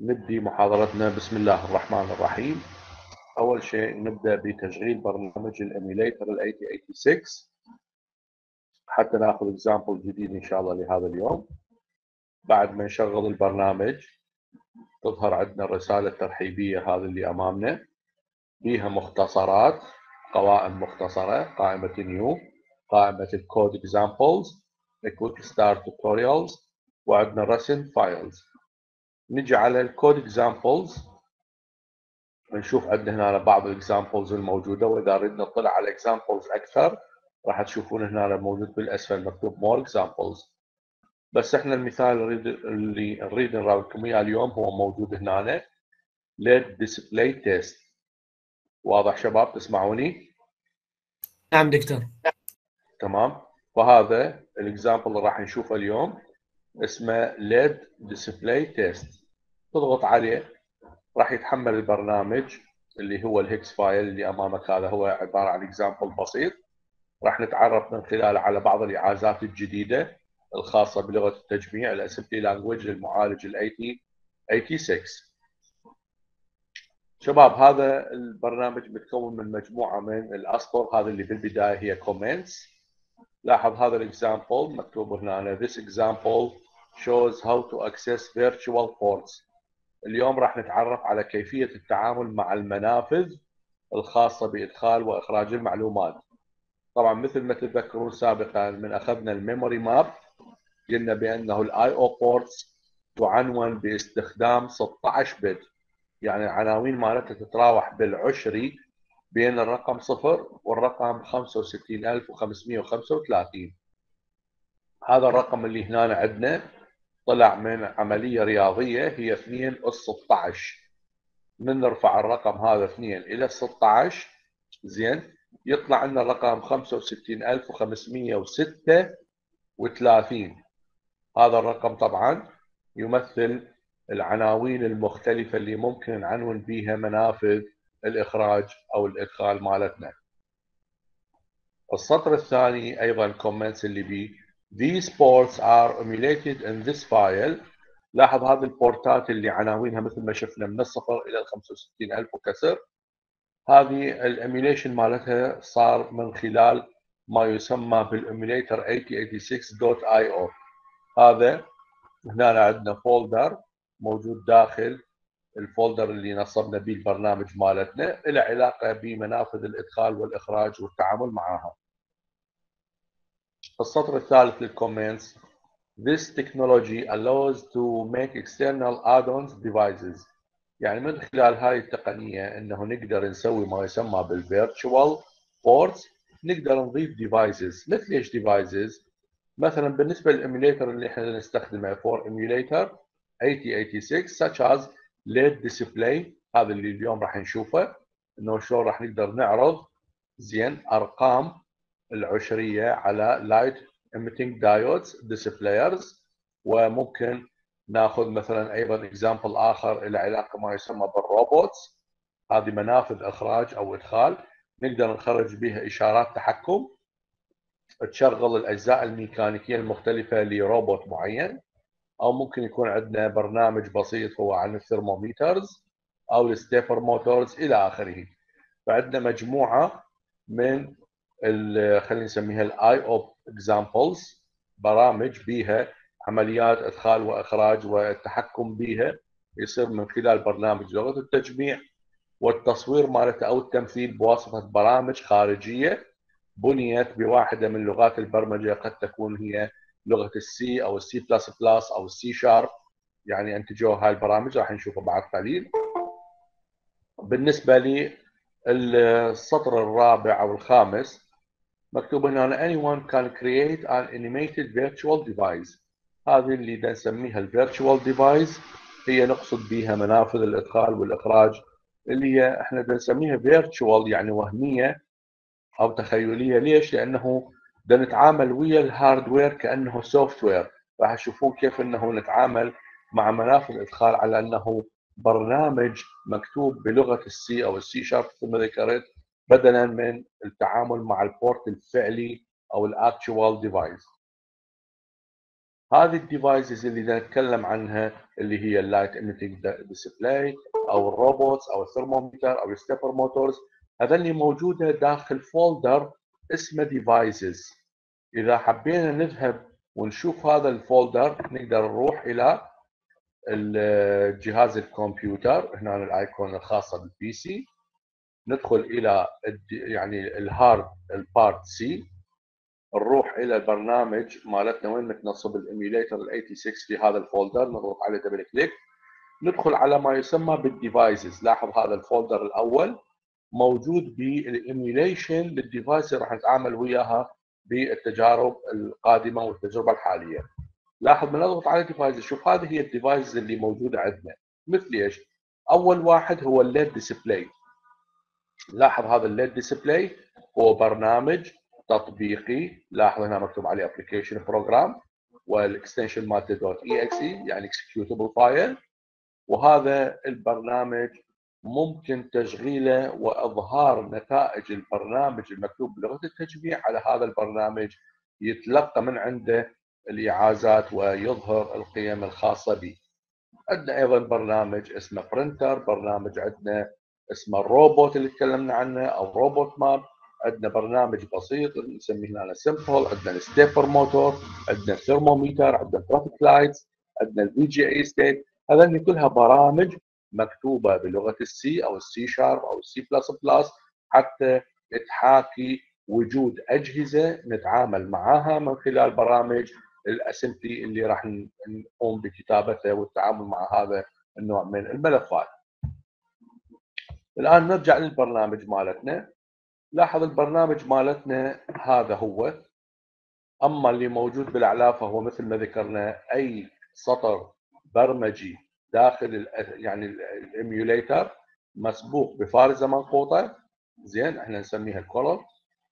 نبدي محاضرتنا بسم الله الرحمن الرحيم. أول شيء نبدأ بتشغيل برنامج ال emulator ال 8086 حتى نأخذ example جديد إن شاء الله لهذا اليوم. بعد ما نشغل البرنامج تظهر عندنا الرسالة الترحيبية هذه اللي أمامنا. بها مختصرات قوائم مختصرة قائمة new قائمة ال code examples ال quick start tutorials وعندنا recent files نجي على ال code examples نشوف عندنا هنا بعض ال examples الموجودة وإذا ردنا نطلع على examples أكثر راح تشوفون هنا موجود بالأسفل مكتوب more examples بس إحنا المثال اللي اللي نريد نراويكم اياه اليوم هو موجود هنا. LED display test واضح شباب؟ تسمعوني؟ نعم دكتور. تمام. وهذا ال example اللي راح نشوفه اليوم. اسمه LED display test تضغط عليه راح يتحمل البرنامج اللي هو ال hex file اللي أمامك هذا هو عبارة عن example بسيط. راح نتعرف من خلاله على بعض الايعازات الجديدة الخاصة بلغة التجميع ال assembly language للمعالج ال 86 شباب هذا البرنامج متكون من مجموعة من الأسطر. هذه اللي بالبداية هي comments لاحظ هذا ال example مكتوب هنا this example shows how to access virtual ports اليوم راح نتعرف على كيفية التعامل مع المنافذ الخاصة بإدخال وإخراج المعلومات. طبعا مثل ما تذكرون سابقا من أخذنا ال memory map قلنا بأنه ال I/O ports تعنون باستخدام 16 بت يعني العناوين مالتها تتراوح بالعشري بين الرقم 0 والرقم 65535 هذا الرقم اللي هنا عندنا طلع من عملية رياضية هي 2 أس 16 من نرفع الرقم هذا 2 إلى 16 زين. يطلع عندنا الرقم 65536 هذا الرقم طبعا يمثل العناوين المختلفة اللي ممكن نعنون بها منافذ الإخراج أو الإدخال مالتنا. السطر الثاني أيضا comments اللي بيه These ports are emulated in this file. لاحظ هذه البورتات اللي عناوينها مثل ما شفنا من الصفر إلى ال 65000 وكسر. هذه ال emulation مالتها صار من خلال ما يسمى بال emulator 8086.io هذا هنا عندنا folder موجود داخل ال folder اللي نصبنا به البرنامج مالتنا له علاقة بمنافذ الإدخال والإخراج والتعامل معها. السطر الثالث لل comments This technology allows to make external add-ons devices. يعني من خلال هاي التقنية إنه نقدر نسوي ما يسمى بال virtual ports نقدر نضيف devices. مثل إيش devices مثلا بالنسبة لل emulator اللي إحنا نستخدمه for emulator 8086 such as Display هذا اللي اليوم راح نشوفه إنه شلون راح نقدر نعرض زين أرقام العشرية على light emitting diodes displayers وممكن ناخذ مثلا أيضا example آخر له علاقة ما يسمى بال robots. هذه منافذ إخراج أو إدخال. نقدر نخرج بها إشارات تحكم تشغل الأجزاء الميكانيكية المختلفة لروبوت معين. أو ممكن يكون عندنا برنامج بسيط هو عن ال thermometers أو ال stepper motors إلى آخره. فعندنا مجموعة من خلينا نسميها ال I/O examples برامج بها عمليات إدخال وإخراج والتحكم بها يصير من خلال برنامج لغة التجميع والتصوير مالته أو التمثيل بواسطة برامج خارجية بنيت بواحدة من لغات البرمجة قد تكون هي لغة ال C أو السي بلس بلس أو السي شارب يعني انتجوا هاي البرامج راح نشوفها بعد قليل. بالنسبة للسطر الرابع أو الخامس مكتوب هنا anyone can create an animated virtual device. هذه اللي نسميها ال virtual device هي نقصد بها منافذ الإدخال والإخراج اللي هي إحنا نسميها virtual يعني وهمية أو تخيلية. ليش؟ لأنه بدنا نتعامل ويا ال hardware كأنه software راح تشوفون كيف إنه نتعامل مع منافذ الادخال على إنه برنامج مكتوب بلغة ال C أو السي شارب مثل ما ذكرت بدلا من التعامل مع ال port الفعلي أو ال actual device هذه ال devices اللي نتكلم عنها اللي هي ال light emitting display أو ال robots أو الثرمومتر أو ال stepper motors هذني موجودة داخل folder اسمه devices إذا حبينا نذهب ونشوف هذا ال folder نقدر نروح إلى جهاز الكمبيوتر هنا الايقونه الخاصة بال PC ندخل إلى يعني ال hard ال part C نروح إلى البرنامج مالتنا وين متنصب ال emulator ال 86 في هذا ال folder نضغط عليه double click ندخل على ما يسمى بال devices لاحظ هذا ال folder الأول. موجود بال emulation لل device اللي راح نتعامل وياها بالتجارب القادمة والتجربة الحالية. لاحظ من اضغط على device شوف هذه هي ال devices اللي موجودة عندنا. مثل إيش؟ أول واحد هو ال LED display. لاحظ هذا ال LED display هو برنامج تطبيقي. لاحظ هنا مكتوب عليه application program وال extension مالته dot EXE يعني executable file وهذا البرنامج ممكن تشغيله وإظهار نتائج البرنامج المكتوب بلغة التجميع على هذا البرنامج يتلقى من عنده الإيعازات ويظهر القيم الخاصة به. عندنا أيضا برنامج اسمه printer، برنامج عندنا اسمه الروبوت اللي تكلمنا عنه أو robot map، عندنا برنامج بسيط نسميه هنا simple، عندنا ال stepper motor، عندنا الثرموميتر، عندنا ال traffic lights، عندنا ال VGA state، هذني كلها برامج مكتوبة بلغة السي أو السي شارب أو السي بلس بلس حتى تحاكي وجود أجهزة نتعامل معها من خلال برامج الأسمبلي اللي راح نقوم بكتابته والتعامل مع هذا النوع من الملفات. الآن نرجع للبرنامج مالتنا لاحظ البرنامج مالتنا هذا هو أما اللي موجود بالاعلى فهو مثل ما ذكرنا أي سطر برمجي داخل يعني الايميوليتر مسبوق بفارزه منقوطه زين إحنا نسميها ال colon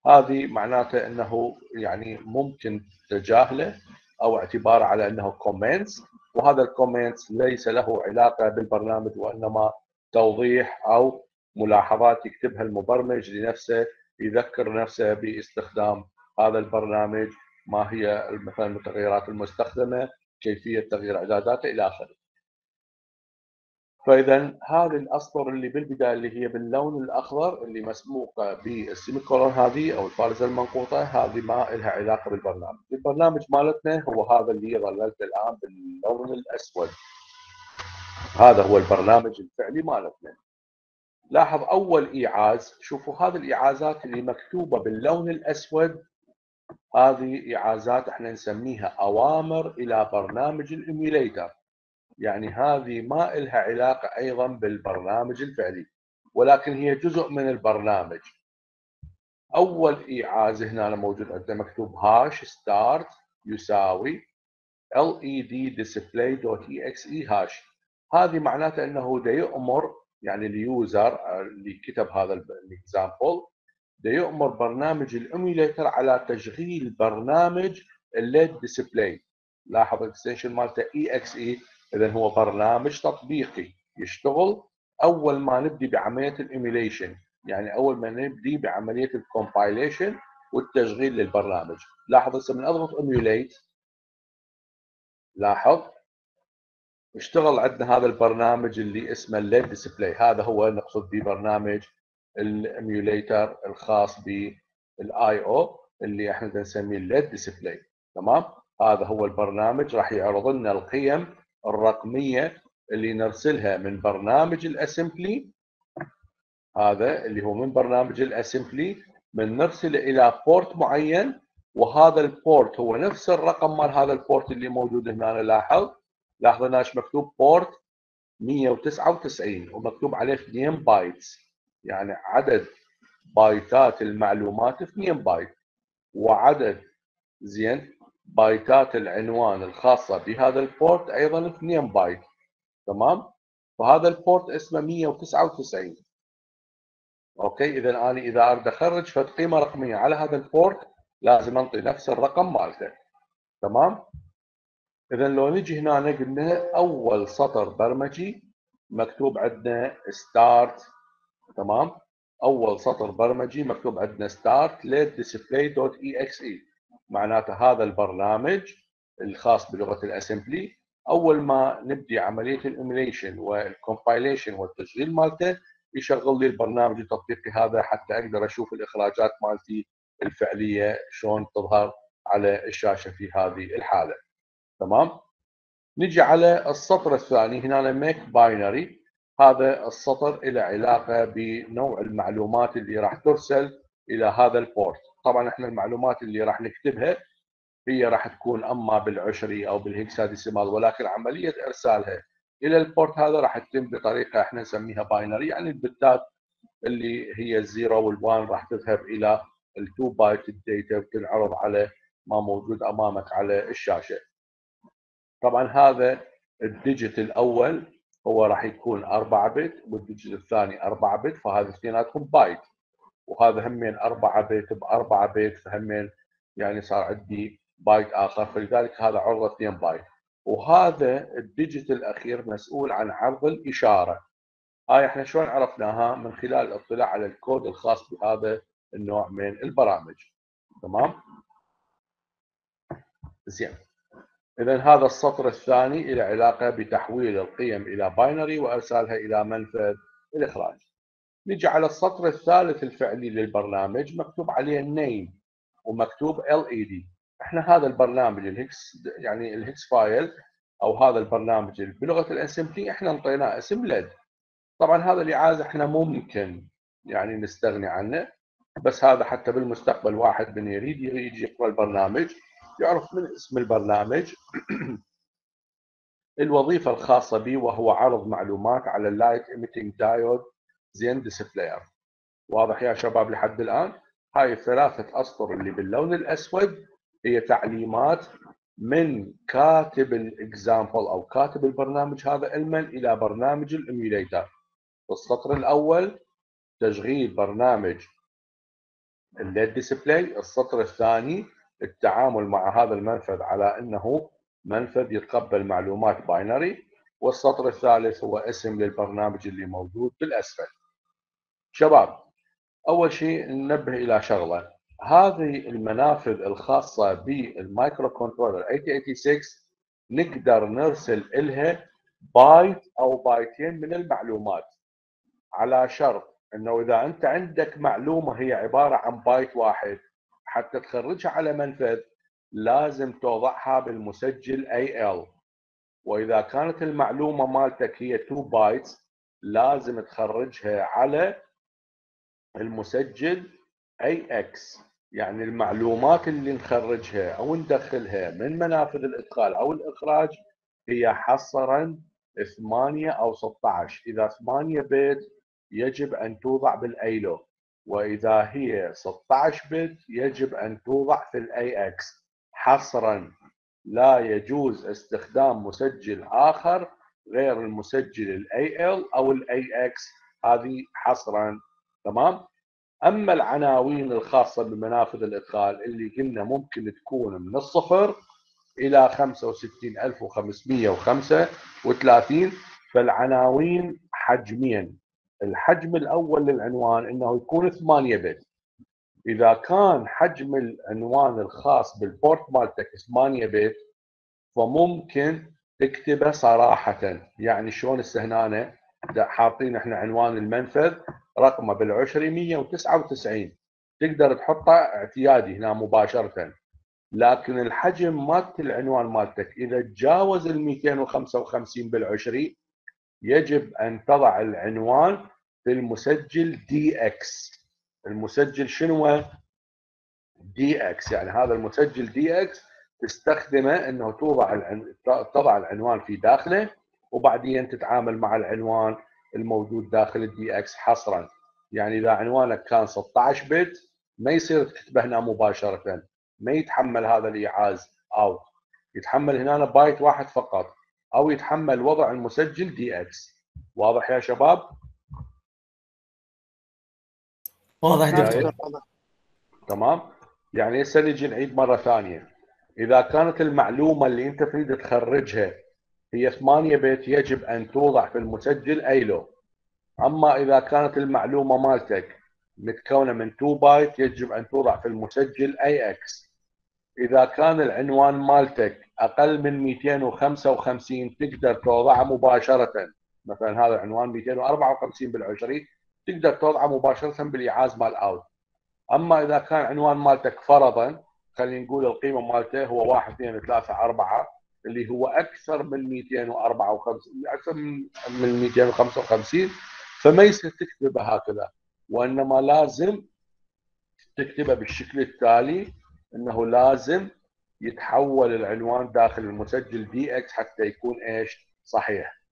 هذه معناته انه يعني ممكن تجاهله أو اعتباره على انه comments وهذا ال comments ليس له علاقة بالبرنامج وإنما توضيح أو ملاحظات يكتبها المبرمج لنفسه يذكر نفسه باستخدام هذا البرنامج ما هي مثلا المتغيرات المستخدمة كيفية تغيير إعداداته إلى آخره. فإذا هذه الأسطر اللي بالبداية اللي هي باللون الأخضر اللي مسبوقه بالسيميكولون هذه أو الفارزه المنقوطة هذه ما لها علاقة بالبرنامج، البرنامج مالتنا هو هذا اللي ظللت الآن باللون الأسود. هذا هو البرنامج الفعلي مالتنا. لاحظ أول إيعاز شوفوا هذه الإيعازات اللي مكتوبة باللون الأسود هذه إيعازات إحنا نسميها أوامر إلى برنامج الإيميليتر يعني هذه ما لها علاقة أيضا بالبرنامج الفعلي ولكن هي جزء من البرنامج. أول إيعاز هنا موجود عندنا مكتوب hash start يساوي led display.exe hash هذه معناته إنه دا يامر يعني ال user اللي كتب هذا ال example دا يامر برنامج ال emulator على تشغيل برنامج ال LED display لاحظ ال extension مالته اي EXE اذا هو برنامج تطبيقي يشتغل أول ما نبدي بعملية ال emulation يعني أول ما نبدي بعملية ال compilation والتشغيل للبرنامج. لاحظ هسه من أضغط emulate لاحظ؟ اشتغل عندنا هذا البرنامج اللي اسمه ال LED display هذا هو نقصد به برنامج ال emulator الخاص بالآي أو اللي إحنا نسميه ال LED display تمام؟ هذا هو البرنامج راح يعرض لنا القيم الرقمية اللي نرسلها من برنامج ال assembly هذا اللي هو من برنامج ال assembly من نرسله إلى port معين وهذا ال port هو نفس الرقم مال هذا ال port اللي موجود هنا لاحظ لاحظ. هنا إيش مكتوب port 199 ومكتوب عليه 2 bytes يعني عدد بايتات المعلومات 2 بايت وعدد زين؟ بايتات العنوان الخاصة بهذا ال port أيضا 2 بايت تمام؟ فهذا ال port اسمه 199 okay؟ اذا أنا إذا أريد أخرج فد قيمة رقمية على هذا ال port لازم أنطي نفس الرقم مالته تمام؟ اذا لو نجي هنا قلنا أول سطر برمجي مكتوب عندنا start تمام؟ أول سطر برمجي مكتوب عندنا start LED display dot EXE معناته هذا البرنامج الخاص بلغة ال assembly أول ما نبدي عملية ال emulation وال compilation والتشغيل مالته يشغل لي البرنامج التطبيقي هذا حتى أقدر أشوف الإخراجات مالتي الفعلية شلون تظهر على الشاشة في هذه الحالة. تمام؟ نجي على السطر الثاني هنا make binary هذا السطر له علاقة بنوع المعلومات اللي راح ترسل إلى هذا ال port. طبعا إحنا المعلومات اللي راح نكتبها هي راح تكون أما بالعشري أو بال hexadecimal ولكن عملية إرسالها إلى ال port هذا راح تتم بطريقة إحنا نسميها binary يعني ال bit ات اللي هي ال zero وال one راح تذهب إلى ال two byte ال data وتنعرض على ما موجود أمامك على الشاشة. طبعا هذا ال digit الأول هو راح يكون 4 bit وال digit الثاني 4 bit فهذا اثنيناتهم بايت وهذا همين 4 bit ب 4 bit فهمين؟ يعني صار عندي بايت آخر فلذلك هذا عرضه 2 بايت. وهذا ال digit الأخير مسؤول عن عرض الإشارة. هاي إحنا شلون عرفناها؟ من خلال الاطلاع على الكود الخاص بهذا النوع من البرامج. تمام؟ زين. اذا هذا السطر الثاني له علاقة بتحويل القيم إلى binary وأرسالها إلى منفذ الإخراج. نجي على السطر الثالث الفعلي للبرنامج مكتوب عليه ال name ومكتوب LED إحنا هذا البرنامج ال hex يعني ال hex file أو هذا البرنامج بلغة ال assembly إحنا انطيناه اسم LED طبعا هذا اللي عايز إحنا ممكن يعني نستغني عنه بس هذا حتى بالمستقبل واحد من يريد يجي يقرأ البرنامج يعرف من اسم البرنامج. الوظيفة الخاصة به وهو عرض معلومات على ال light emitting diode زين display واضح يا شباب لحد الآن؟ هاي الثلاثه أسطر اللي باللون الأسود هي تعليمات من كاتب ال example أو كاتب البرنامج هذا علما إلى برنامج ال emulator السطر الأول تشغيل برنامج ال LED display السطر الثاني التعامل مع هذا المنفذ على أنه منفذ يتقبل معلومات binary والسطر الثالث هو اسم للبرنامج اللي موجود بالأسفل. شباب أول شيء ننبه إلى شغلة. هذه المنافذ الخاصة بال microcontroller 8086 نقدر نرسل لها بايت أو بايتين من المعلومات. على شرط إنه إذا أنت عندك معلومة هي عبارة عن بايت واحد حتى تخرجها على منفذ لازم توضعها بالمسجل AL وإذا كانت المعلومة مالتك هي 2 بايتس لازم تخرجها على المسجل AX يعني المعلومات اللي نخرجها أو ندخلها من منافذ الإدخال أو الإخراج هي حصرا 8 أو 16 إذا 8 bit يجب أن توضع بال AL وإذا هي 16 bit يجب أن توضع في ال AX حصرا لا يجوز استخدام مسجل آخر غير المسجل ال AL أو ال AX هذه حصرا تمام؟ أما العناوين الخاصة بمنافذ الإدخال اللي قلنا ممكن تكون من الصفر إلى 65535 فالعناوين حجمين. الحجم الأول للعنوان إنه يكون 8 بت. إذا كان حجم العنوان الخاص بالبورت مالتك 8 بت فممكن تكتبه صراحة. يعني شلون هسه حاطين إحنا عنوان المنفذ؟ رقمه بالعشري 199 تقدر تحطه اعتيادي هنا مباشرة لكن الحجم مالت العنوان مالتك إذا تجاوز ال 255 بالعشري يجب أن تضع العنوان في المسجل DX المسجل شنو؟ DX يعني هذا المسجل DX تستخدمه إنه توضع. تضع العنوان في داخله وبعدين تتعامل مع العنوان الموجود داخل ال DX حصرا. يعني إذا عنوانك كان 16 bit ما يصير تكتبه هنا مباشرة. ما يتحمل هذا الإيعاز out يتحمل هنا بايت واحد فقط. أو يتحمل وضع المسجل DX. واضح يا شباب؟ واضح دكتور. تمام؟ يعني هسه نجي نعيد مرة ثانية. إذا كانت المعلومة اللي أنت تريد تخرجها هي 8 bit يجب أن توضع في المسجل AL أما إذا كانت المعلومة مالتك متكونة من 2 بايت يجب أن توضع في المسجل AX إذا كان العنوان مالتك أقل من 255 تقدر توضعه مباشرة. مثلا هذا العنوان 254 بالعشري تقدر توضعه مباشرة بالايعاز مال out أما إذا كان عنوان مالتك فرضا خلينا نقول القيمة مالته هو 1 2 3 4 اللي هو أكثر من 254 أكثر من 255 فما يصير تكتبه هكذا وإنما لازم تكتبه بالشكل التالي إنه لازم يتحول العنوان داخل المسجل دي إكس حتى يكون إيش؟ صحيح.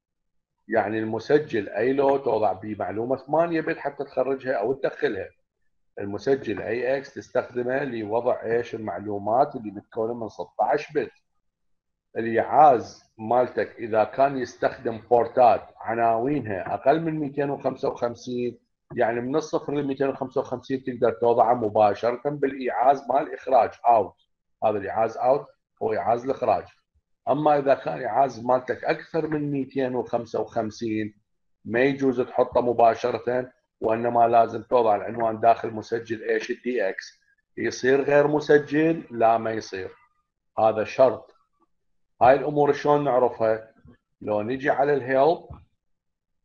يعني المسجل اي لو توضع به معلومة 8 بت حتى تخرجها أو تدخلها. المسجل AX تستخدمه لوضع إيش؟ المعلومات اللي متكونه من 16 bit. الإيعاز مالتك إذا كان يستخدم بورتات عناوينها أقل من 255 يعني من الصفر ل 255 تقدر توضعه مباشرة بالإيعاز مال إخراج out هذا الإيعاز out هو إيعاز الإخراج. أما إذا كان إيعاز مالتك أكثر من 255 ما يجوز تحطه مباشرة وإنما لازم توضع العنوان داخل مسجل إيش ال DX يصير غير مسجل؟ لا ما يصير. هذا شرط. هاي الأمور شلون نعرفها؟ لو نجي على ال help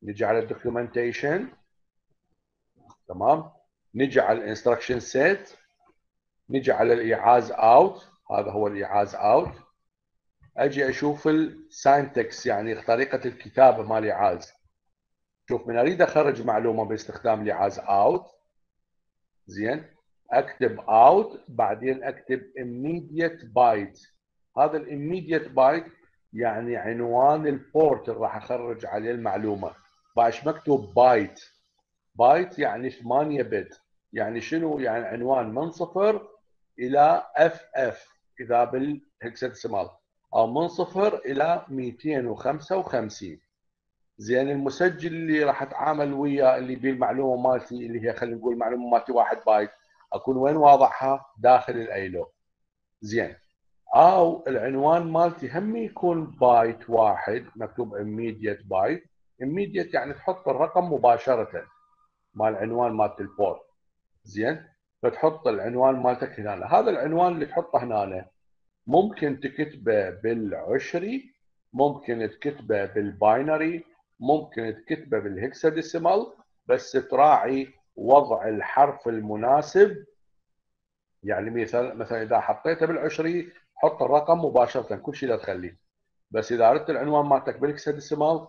نجي على ال documentation تمام؟ نجي على ال instruction set نجي على الإيعاز out هذا هو الإيعاز out. أجي أشوف ال syntax يعني طريقة الكتابة مال الايعاز شوف من أريد أخرج معلومة باستخدام الإيعاز out. زين. أكتب out بعدين أكتب immediate byte. هذا ال immediate byte يعني عنوان ال port اللي راح أخرج عليه المعلومة. باش مكتوب byte byte يعني 8 bit يعني شنو؟ يعني عنوان من صفر إلى F F إذا بال hexadecimal أو من صفر إلى 255 زين المسجل اللي راح أتعامل وياه اللي بيه المعلومة مالتي اللي هي خلينا نقول المعلومة مالتي واحد بايت أكون وين واضعها داخل ال AL. زين. أو العنوان مالتي هم يكون بايت واحد مكتوب immediate byte. immediate يعني تحط الرقم مباشرة مال العنوان مالت ال port زين؟ فتحط العنوان مالتك هنا. هذا العنوان اللي تحطه هنا. ممكن تكتبه بالعشري ممكن تكتبه بال binary ممكن تكتبه بال hexadecimal. بس تراعي وضع الحرف المناسب. يعني مثلا مثلا إذا حطيته بالعشري حط الرقم مباشرة كل شيء لا تخليه. بس إذا أردت العنوان مالتك بال hexadecimal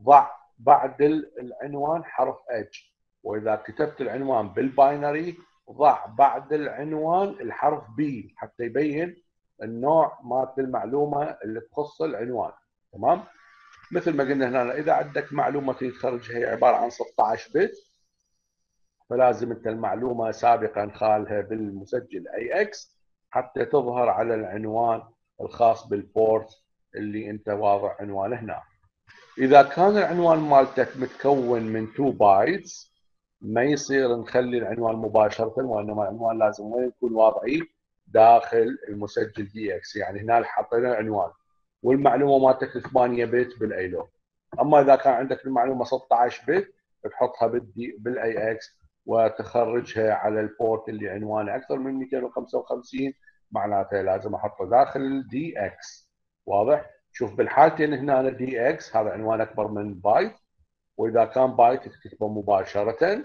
ضع بعد العنوان حرف H وإذا كتبت العنوان بال binary ضع بعد العنوان الحرف B حتى يبين النوع مالت المعلومة اللي تخص العنوان. تمام؟ مثل ما قلنا هنا إذا عندك معلومة تريد تخرجها هي عبارة عن 16 bit فلازم أنت المعلومة سابقا خالها بالمسجل AX حتى تظهر على العنوان الخاص بال port اللي انت واضع عنوانه هنا. إذا كان العنوان مالتك متكون من 2 bytes ما يصير نخلي العنوان مباشرة وإنما العنوان لازم وين يكون واضعي داخل المسجل DX يعني هنا حطينا العنوان. والمعلومة مالتك 8 bit بال AL. أما إذا كان عندك المعلومة 16 bit تحطها بال D بال AX وتخرجها على ال port اللي عنوانه أكثر من 255 معناته لازم أحطه داخل ال DX واضح؟ شوف بالحالتين هنا DX هذا عنوان أكبر من بايت وإذا كان بايت تكتبه مباشرة.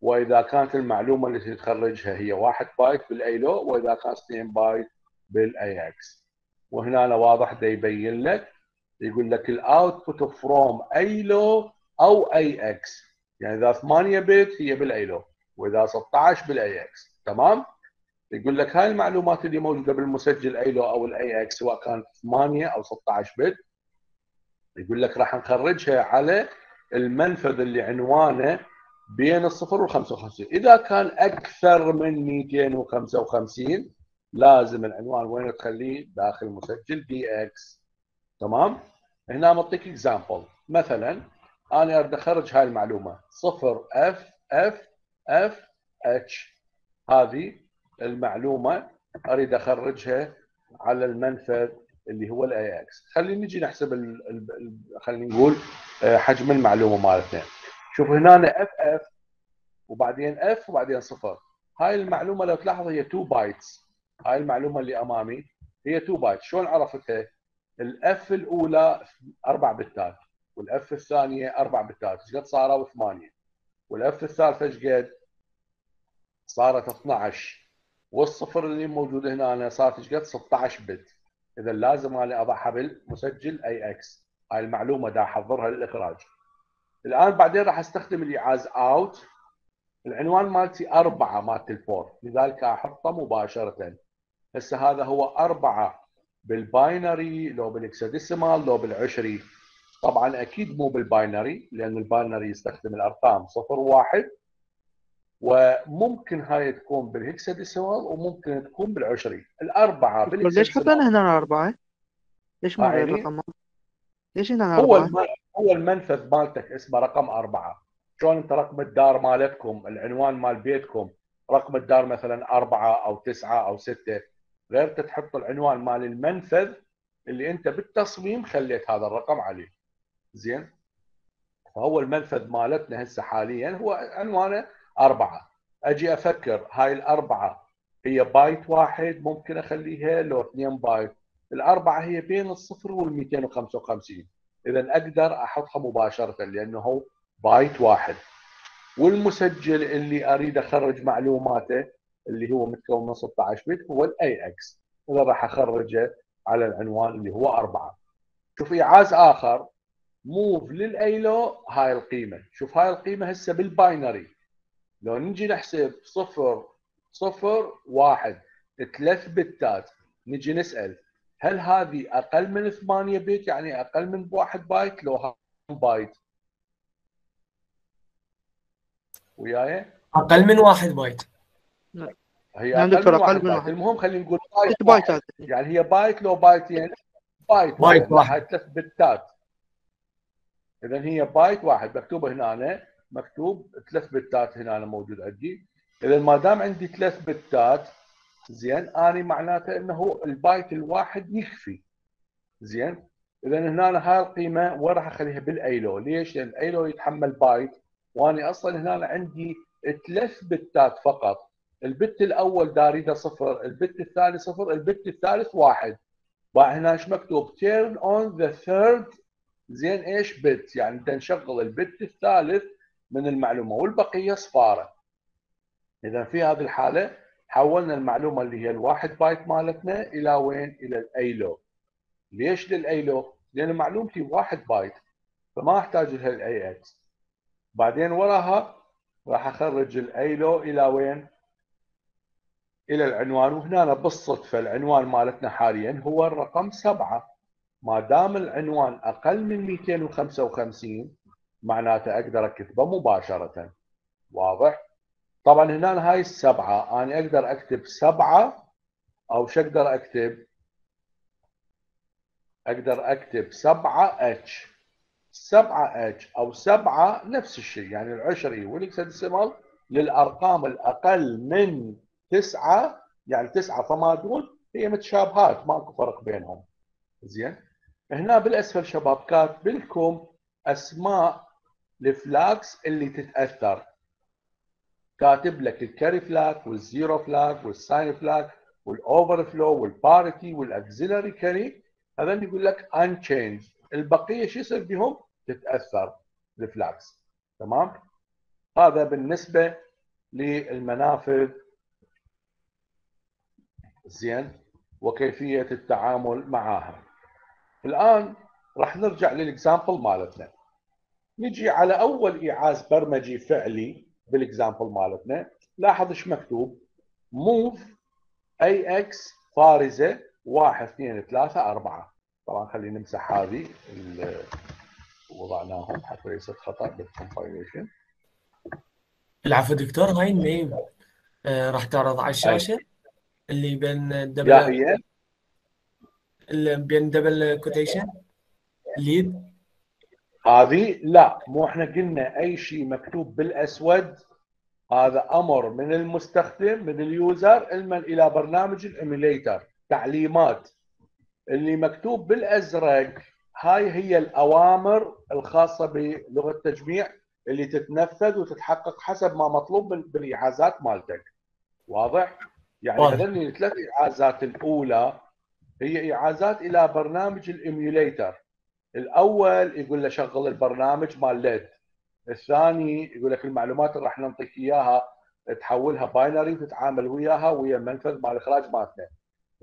وإذا كانت المعلومة اللي تخرجها هي واحد بايت بال AL وإذا كان 2 بايت بال AX وهنا واضح ده يبين لك يقول لك ال output from AL أو AX يعني إذا 8 bit هي بال AL وإذا 16 بال AX تمام؟ يقول لك هاي المعلومات اللي موجودة بالمسجل AL أو ال AX سواء كانت 8 أو 16 bit يقول لك راح نخرجها على المنفذ اللي عنوانه بين الصفر وال 255 إذا كان أكثر من 255 لازم العنوان وين تخليه؟ داخل مسجل DX. تمام؟ هنا بعطيك example مثلا أنا اريد أخرج هاي المعلومة. صفر اف اف اف اتش هذه المعلومة أريد أخرجها على المنفذ اللي هو ال AX خلينا نجي نحسب خلينا نقول آه، حجم المعلومة مالتنا. شوف هنا F F وبعدين F وبعدين صفر. هاي المعلومة لو تلاحظ هي 2 bytes هاي المعلومة اللي أمامي هي 2 بايت شلون عرفتها؟ ال F الأولى أربع بتات. وال F الثانية أربع بتات. إيش قد صاروا؟ ثمانيه وال F الثالثة إيش قد؟ صارت 12 والصفر اللي موجود هنا صارت إيش قد؟ 16 bit. اذا لازم أنا اضعها بالمسجل AX. هاي المعلومة دا أحضرها للإخراج. الآن بعدين راح أستخدم الايعاز out العنوان مالتي أربعة مالت ال four. لذلك أحطه مباشرة. هسه هذا هو أربعة بال binary لو بال hexadecimal لو بالعشري. طبعا أكيد مو بال binary لأن ال binary يستخدم الأرقام صفر واحد وممكن هاي تكون بال hexadecimal وممكن تكون بالعشري الأربعة ليش حطينا هنا أربعة؟ ليش ما غير رقم ليش هنا هو أربعة؟ الم- هو المنفذ مالتك اسمه رقم أربعة. شلون أنت رقم الدار مالتكم العنوان مال بيتكم رقم الدار مثلا أربعة أو تسعة أو ستة غير تحط العنوان مال المنفذ اللي أنت بالتصميم خليت هذا الرقم عليه. زين. فهو المنفذ مالتنا هسه حاليا هو عنوانه أربعة. أجي أفكر هاي الأربعة هي بايت واحد ممكن أخليها لو اثنين بايت. الأربعة هي بين الصفر وال 255 إذا أقدر أحطها مباشرة لأنه هو بايت واحد. والمسجل اللي أريد أخرج معلوماته اللي هو متكون من 16 بت هو ال AX إذا راح أخرجه على العنوان اللي هو أربعة. شوف إيعاز آخر. mov لل A low هاي القيمة. شوف هاي القيمة هسه بال binary. لو نجي نحسب صفر صفر واحد ثلاث بتات نجي نسأل هل هذه أقل من 8 بت يعني أقل من واحد بايت؟ لو هاي بايت. وياي؟ أقل من واحد بايت. هي نعم أقل دكتور، من أقل واحد من بايت. واحد. المهم خلينا نقول بايت. بايتات يعني هي بايت لو بايتين بايت بايت واحد. ثلاث بتات. اذا هي بايت واحد مكتوبة هنا مكتوب ثلاث بتات هنا موجود عندي. اذا ما دام عندي ثلاث بتات زين آني معناته إنه البايت الواحد يكفي زين؟ اذا هنا هاي القيمة وين راح أخليها؟ بال A low. ليش؟ لأن ال A low يتحمل بايت وأني أصلا هنا عندي ثلاث بتات فقط. البت الأول داريده صفر البت الثاني صفر البت الثالث واحد. هنا إيش مكتوب؟ Turn on the third زين إيش بت؟ يعني بدنا نشغل البت الثالث من المعلومة والبقية صفارة. إذا في هذه الحالة حولنا المعلومة اللي هي الواحد بايت مالتنا إلى وين؟ إلى ال A low ليش لل A low لأن معلومتي واحد بايت فما أحتاج لها ال AX. بعدين وراها راح أخرج ال A low إلى وين؟ إلى العنوان وهنا بالصدفة العنوان مالتنا حاليا هو الرقم سبعة. ما دام العنوان أقل من 255 معناته أقدر أكتبه مباشرة واضح؟ طبعا هنا هاي السبعة أنا أقدر أكتب سبعة أو شو أقدر أكتب؟ أقدر أكتب سبعة H سبعة H أو سبعة نفس الشيء يعني العشري وال hexadecimal للأرقام الأقل من تسعة يعني تسعة فما دون هي متشابهات ماكو فرق بينهم زين هنا بالأسفل شباب كاتب لكم أسماء ال flags اللي تتأثر كاتب لك الكاري فلاك والزيرو فلاك والساين فلاك والاوفر فلو والباريتي والاكزيلري كاري هذا يقول لك unchanged البقية شو يصير بهم؟ تتأثر ال flags تمام؟ هذا بالنسبة للمنافذ زين وكيفية التعامل معها. الآن راح نرجع لل example مالتنا. نجي على أول إيعاز برمجي فعلي بال example مالتنا، لاحظ إيش مكتوب؟ mov AX فارزة 1 2 3 4 طبعا خلينا نمسح هذه وضعناهم حتى يصير خطأ بال compilation العفو دكتور هاي ال name آه راح تعرض على الشاشة اللي بين يا بين double quotation LED هذه لا مو إحنا قلنا أي شيء مكتوب بالأسود هذا أمر من المستخدم من ال user علما إلى برنامج ال emulator. تعليمات. اللي مكتوب بالأزرق هاي هي الأوامر الخاصة بلغة التجميع اللي تتنفذ وتتحقق حسب ما مطلوب بال- بالايعازات مالتك. واضح؟ يعني. هذني الثلاث إعازات الأولى هي إعازات إلى برنامج ال emulator الأول يقول له شغل البرنامج مال LED الثاني يقول لك المعلومات اللي راح نعطيك إياها تحولها binary وتتعامل وياها ويا المنفذ مال الاخراج مالتنا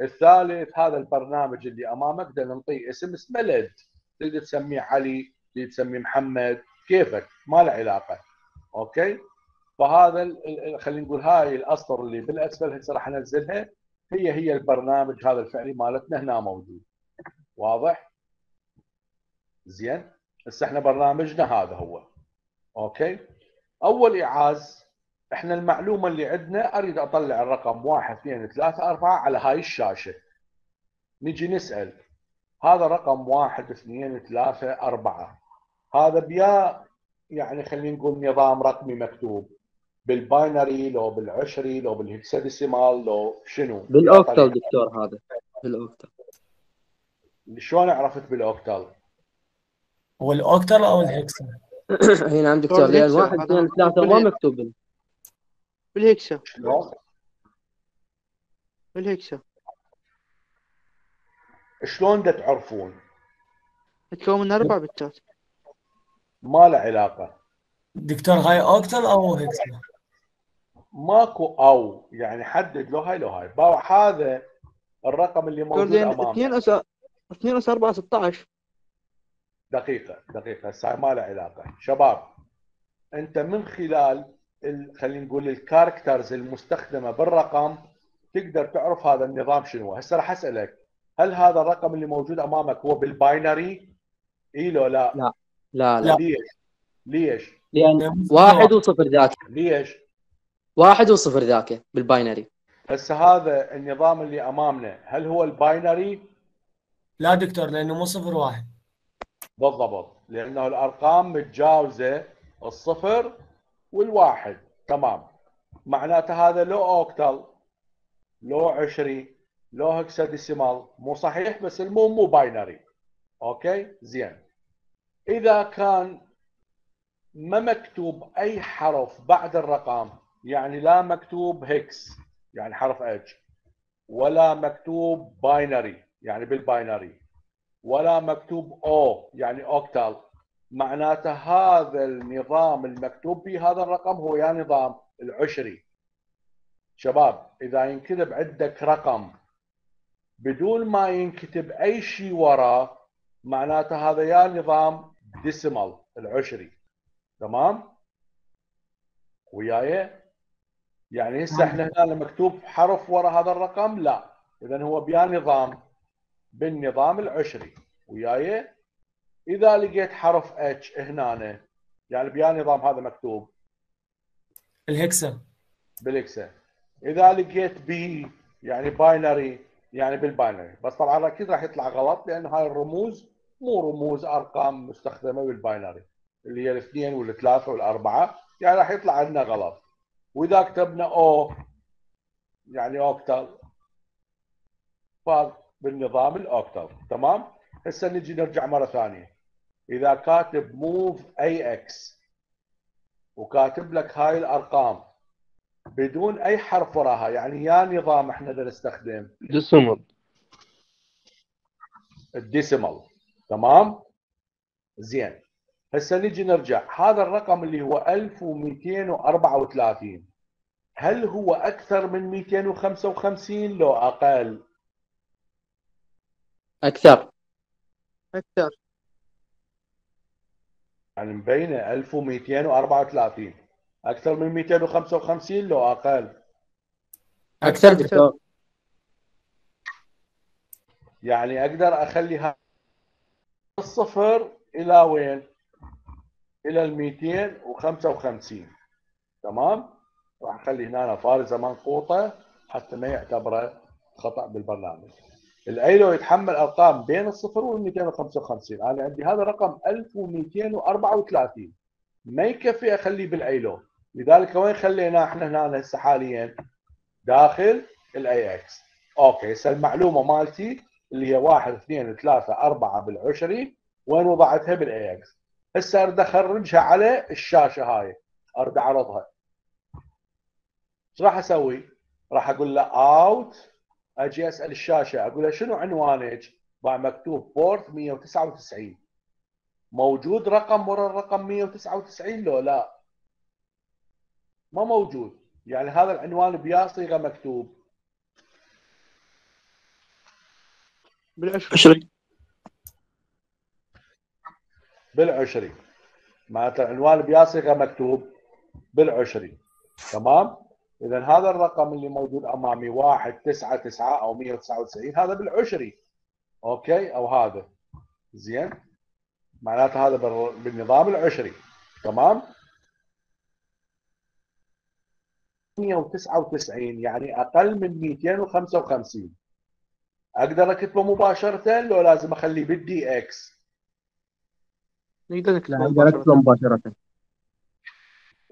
الثالث هذا البرنامج اللي أمامك بدنا نعطيه اسم اسمه LED تقدر تسميه علي تقدر تسميه محمد. كيفك؟ ما له علاقة. okay؟ فهذا خلينا نقول هاي الأسطر اللي بالأسفل هسه راح أنزلها. هي هي البرنامج هذا الفعلي مالتنا هنا موجود. واضح؟ زين. هسه إحنا برنامجنا هذا هو. okay؟ اول إعاز إحنا المعلومة اللي عندنا اريد اطلع الرقم 1 2 3 4 على هاي الشاشة. نجي نسأل. هذا رقم 1 2 3 4 هذا بيا يعني خلينا نقول نظام رقمي مكتوب. بال binary لو بالعشري لو بال hexadecimal لو شنو؟ بال octal دكتور هذا بال octal. شلون عرفت بال octal؟ هو ال octal أو ال hexa هنا نعم دكتور لأن واحد اثنين ثلاثة ما. مكتوب بال- بالهكسا شلون؟ بالهكسا شلون تعرفون؟ تكون من أربع بتات. ما له علاقة. دكتور هاي octal أو hexa ماكو أو يعني حدد له هاي لو هاي باو هذا الرقم اللي موجود أمامك 2 اس 2 أس 4 16 دقيقة دقيقة هسه ما له علاقة شباب أنت من خلال ال... خلينا نقول ال characters المستخدمة بالرقم تقدر تعرف هذا النظام شنو هسه راح أسألك هل هذا الرقم اللي موجود أمامك هو بال binary؟ إي لو لا لا. لا لا ليش؟ ليش؟ لأن واحد وصفر ذاك. ليش؟ واحد وصفر ذاك بال binary. هسه هذا النظام اللي أمامنا هل هو ال binary؟ لا دكتور لأنه مو صفر واحد. بالضبط لأنه الأرقام متجاوزة الصفر والواحد. تمام. معناته هذا لو octal لو عشري لو hexadecimal. مو صحيح بس المو مو binary. okay؟ زين. إذا كان ما مكتوب أي حرف بعد الرقم يعني لا مكتوب hex يعني حرف H ولا مكتوب binary يعني بال binary ولا مكتوب O يعني octal معناته هذا النظام المكتوب به هذا الرقم هو يا نظام العشري. شباب إذا ينكتب عندك رقم بدون ما ينكتب أي شيء وراه معناته هذا يا نظام ديسيمال العشري. تمام؟ وياي؟ يعني هسه إحنا هنا مكتوب حرف ورا هذا الرقم؟ لا. اذا هو بيا نظام بالنظام العشري. وياي؟ إذا لقيت حرف H هنا يعني بيا نظام هذا مكتوب. ال hexa بالاكسل إذا لقيت B يعني binary يعني بال binary بس طبعا أكيد راح يطلع غلط لأن هاي الرموز مو رموز أرقام مستخدمة بال binary اللي هي الاثنين والثلاثة والأربعة يعني راح يطلع عندنا غلط. وإذا كتبنا O يعني octal بالنظام ال octal تمام؟ هسه نجي نرجع مرة ثانية. إذا كاتب MOV AX وكاتب لك هاي الأرقام بدون أي حرف وراها يعني يا نظام إحنا بدنا نستخدم decimal ال decimal تمام؟ زين. هسه نجي نرجع. هذا الرقم اللي هو 1234 هل هو أكثر من 255 لو أقل. أكثر. أكثر. يعني مبينه 1234 أكثر من 255 لو أقل. أكثر. دكتور. يعني أقدر أخلي هذا الصفر إلى وين؟ إلى ال 255 تمام؟ راح أخلي هنا فارزه منقوطه حتى ما يعتبره خطأ بالبرنامج. ال AL يتحمل أرقام بين الصفر وال 255 أنا عندي هذا رقم 1234 ما يكفي أخليه بال AL لذلك وين خليناه إحنا هنا هسه حاليا؟ داخل ال AX okay هسه المعلومة مالتي اللي هي 1 2 3 4 بالعشري وين وضعتها بال AX هسه اريد اخرجها على الشاشة هاي اريد اعرضها إيش راح أسوي؟ راح أقول له out أجي أسأل الشاشة أقول له شنو عنوانك؟ بعد مكتوب port 199 موجود رقم ورا الرقم 199 لو لا؟ ما موجود. يعني هذا العنوان بيا صيغه مكتوب. بالعشري بالعشري معناته العنوان صيغه مكتوب بالعشري تمام؟ اذا هذا الرقم اللي موجود أمامي 199 أو 199 هذا بالعشري أوكي؟ أو هذا. زين؟ معناته هذا بال- بالنظام العشري تمام؟ 199 يعني أقل من 255 أقدر أكتبه مباشرة؟ لو لازم أخليه بال DX نقدر أقدر اكتبه مباشرة. مباشرة.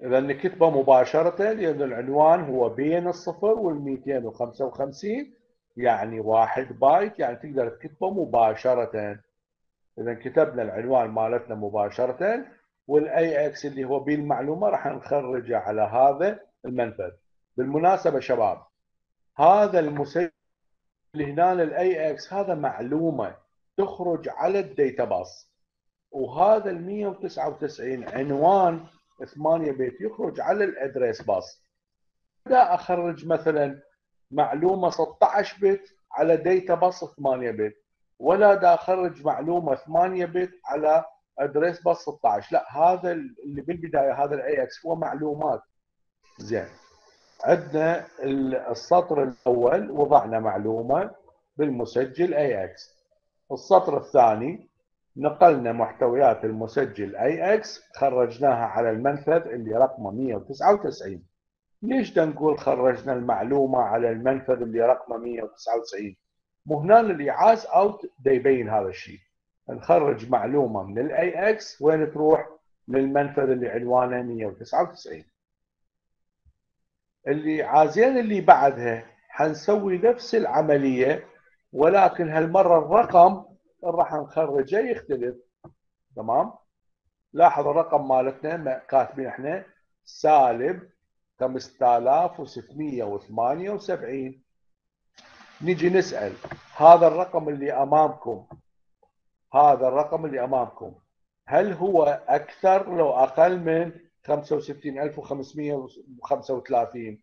إذا نكتبه مباشرة لأن العنوان هو بين الصفر وال 255 يعني واحد بايت يعني تقدر تكتبه مباشرة. إذا كتبنا العنوان مالتنا مباشرة وال AX اللي هو بيه المعلومه راح نخرجه على هذا المنفذ. بالمناسبة شباب هذا المسجل هنا ال AX هذا معلومة تخرج على ال data bus وهذا ال 199 عنوان 8 bit يخرج على ال address bus لا أخرج مثلا معلومة 16 bit على data bus 8 bit ولا دا أخرج معلومة 8 bit على address bus 16 لا هذا اللي بالبداية هذا ال AX هو معلومات. زين. عندنا السطر الأول وضعنا معلومة بالمسجل AX السطر الثاني نقلنا محتويات المسجل AX خرجناها على المنفذ اللي رقمه 199 ليش دا نقول خرجنا المعلومة على المنفذ اللي رقمه 199 مو هنا الايعاز out دا يبين هذا الشيء. نخرج معلومة من ال AX وين تروح؟ للمنفذ اللي عنوانه 199 اللي عازين اللي بعدها حنسوي نفس العملية ولكن هالمرة الرقم راح نخرجه يختلف. تمام؟ لاحظ الرقم مالتنا كاتبين إحنا سالب 5678 نجي نسأل هذا الرقم اللي أمامكم هذا الرقم اللي أمامكم هل هو أكثر لو أقل من 65535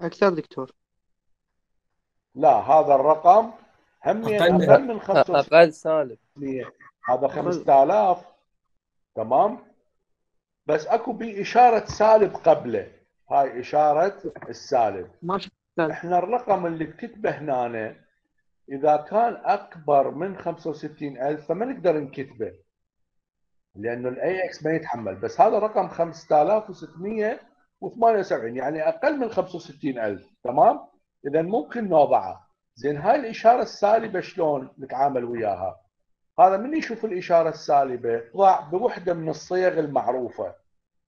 أكثر دكتور. لا هذا الرقم من- أقل من 65 أقل سالب. هذا 5000 تمام؟ بس أكو بإشارة سالب قبله. هاي إشارة السالب. ما شفت إحنا الرقم اللي بكتبه هنا إذا كان أكبر من 65000 فما نقدر نكتبه لأنه ال AX ما يتحمل. بس هذا رقم 5678 يعني أقل من 65000 تمام؟ إذا ممكن نوضعه. زين هاي الإشارة السالبة شلون نتعامل وياها؟ هذا من يشوف الإشارة السالبة؟ تضع بوحدة من الصيغ المعروفة.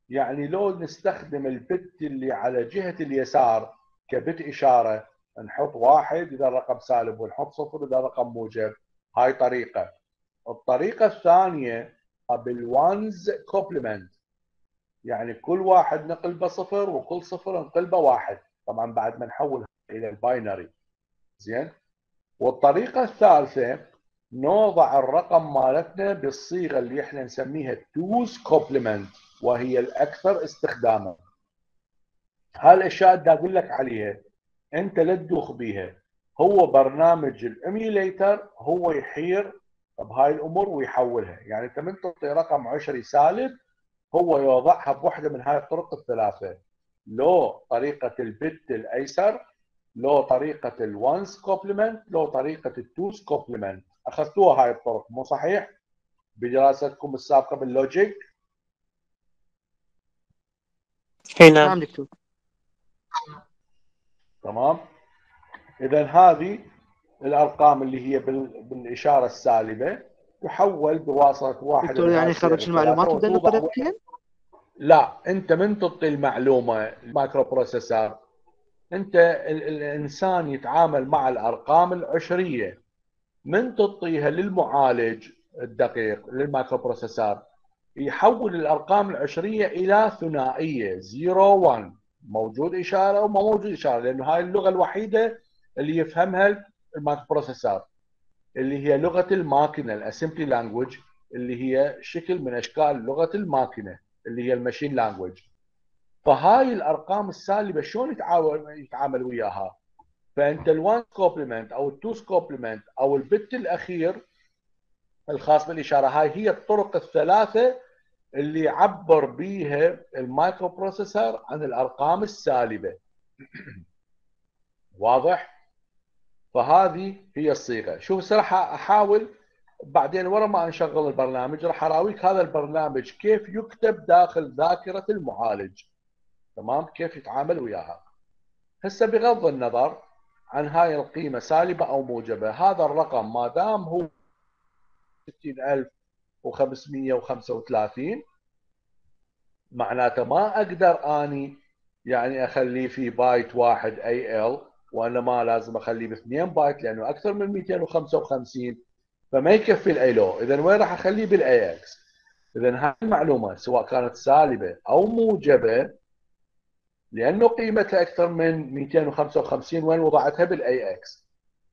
يعني لو نستخدم ال bit اللي على جهة اليسار ك bit إشارة نحط واحد إذا الرقم سالب ونحط صفر إذا الرقم موجب. هاي طريقة. الطريقة الثانية بال one's complement يعني كل واحد نقلبه صفر وكل صفر نقلبه واحد. طبعا بعد ما نحول إلى ال binary. زين والطريقة الثالثة نوضع الرقم مالتنا بالصيغة اللي إحنا نسميها two's complement وهي الأكثر استخداما. هاي الاشياء اللي أقول لك عليها أنت لا تدوخ بيها هو برنامج ال emulator هو يحير بهاي الأمور ويحولها، يعني أنت من تعطي رقم عشري سالب هو يوضعها بوحدة من هاي الطرق الثلاثة. لو طريقة ال bit الأيسر لو طريقة ال one's complement لو طريقة ال two's complement أخذتوها هاي الطرق مو صحيح؟ بدراستكم السابقة بال logic. إي نعم. نعم دكتور. تمام؟ اذا هذه الأرقام اللي هي بال- بالإشارة السالبة. تحول بواسطه واحد دكتور يعني الثلاثة المعلومات بدل لا أنت من تعطي المعلومة ال microprocessor أنت ال- ال- الإنسان يتعامل مع الأرقام العشرية. من تعطيها للمعالج الدقيق لل microprocessor يحول الأرقام العشرية إلى ثنائية 0 1 موجود إشارة وما موجود إشارة لأنه هاي اللغة الوحيدة اللي يفهمها ال microprocessor اللي هي لغة الماكينة ال assembly language اللي هي شكل من أشكال لغة الماكينة اللي هي ال machine language فهاي الأرقام السالبة شلون يتعامل يتعامل وياها؟ فأنت ال1 complement أو ال2 complement أو ال bit الأخير الخاص بالإشارة هاي هي الطرق الثلاثة اللي يعبر بيها ال microprocessor عن الأرقام السالبة. واضح؟ فهذه هي الصيغة. شوف هسه راح أحاول بعدين ورا ما نشغل البرنامج راح أراويك هذا البرنامج كيف يكتب داخل ذاكرة المعالج. تمام؟ كيف يتعامل وياها. هسه بغض النظر عن هاي القيمة سالبة أو موجبة هذا الرقم ما دام هو 60535 معناته ما أقدر أني يعني أخليه في بايت واحد AL وانما لازم أخليه باثنين بايت لأنه أكثر من 255 فما يكفي ال AL اذا وين راح أخليه بال AX اذا هاي المعلومة سواء كانت سالبة أو موجبة لأنه قيمتها أكثر من 255 وين وضعتها بال AX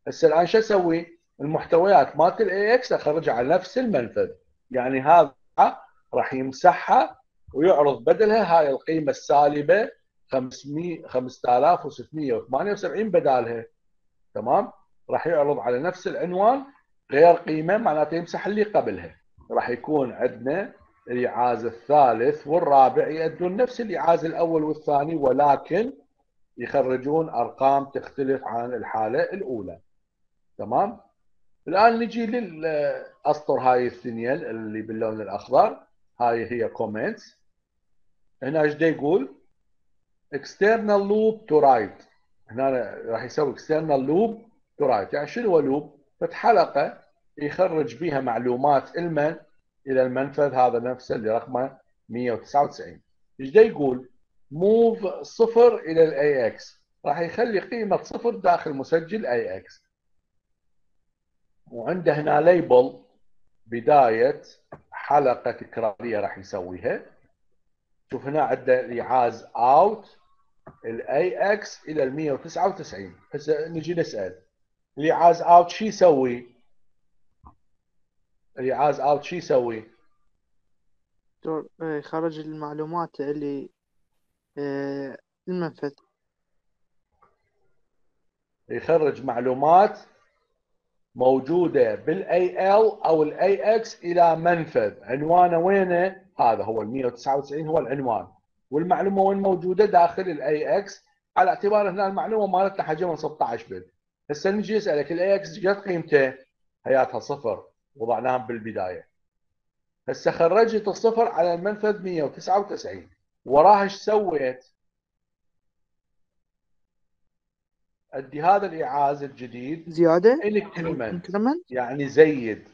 هسه الآن شو أسوي؟ المحتويات مالت ال AX أخرجها على نفس المنفذ. يعني هذا راح يمسحها ويعرض بدلها هاي القيمة السالبة 500 5678 بدالها. تمام؟ راح يعرض على نفس العنوان غير قيمة معناته يمسح اللي قبلها. راح يكون عندنا الايعاز الثالث والرابع يؤدون نفس الايعاز الأول والثاني ولكن يخرجون أرقام تختلف عن الحالة الأولى. تمام؟ الآن نجي للاسطر هاي الثنين اللي باللون الأخضر. هاي هي comments هنا إيش يقول؟ external loop to right. هنا راح يسوي external loop to right. يعني شنو هو loop؟ فت حلقه يخرج بها معلومات المن إلى المنفذ هذا نفسه اللي رقمه 199 إيش يقول؟ move صفر إلى ال AX راح يخلي قيمة صفر داخل مسجل AX وعنده هنا label بداية حلقة تكرارية راح يسويها. شوف هنا عنده الايعاز out ال AX إلى ال 199 هسه نجي نسأل. الايعاز out شو يسوي؟ الايعاز out شو يسوي؟ دكتور آه، يخرج المعلومات اللي آه، المنفذ يخرج معلومات موجودة بال AL أو ال AX إلى منفذ. عنوانه وينه؟ هذا هو ال 199 هو العنوان. والمعلومة وين موجودة؟ داخل ال AX على اعتبار هنا المعلومة مالتنا حجمها 16 bit. هسه نجي اسالك ال AX قد قيمته؟ حياتها صفر. وضعناها بالبداية. هسه خرجت الصفر على المنفذ 199 وراها إيش سويت؟ أدي هذا الايعاز الجديد. زيادة؟ increment يعني زيد.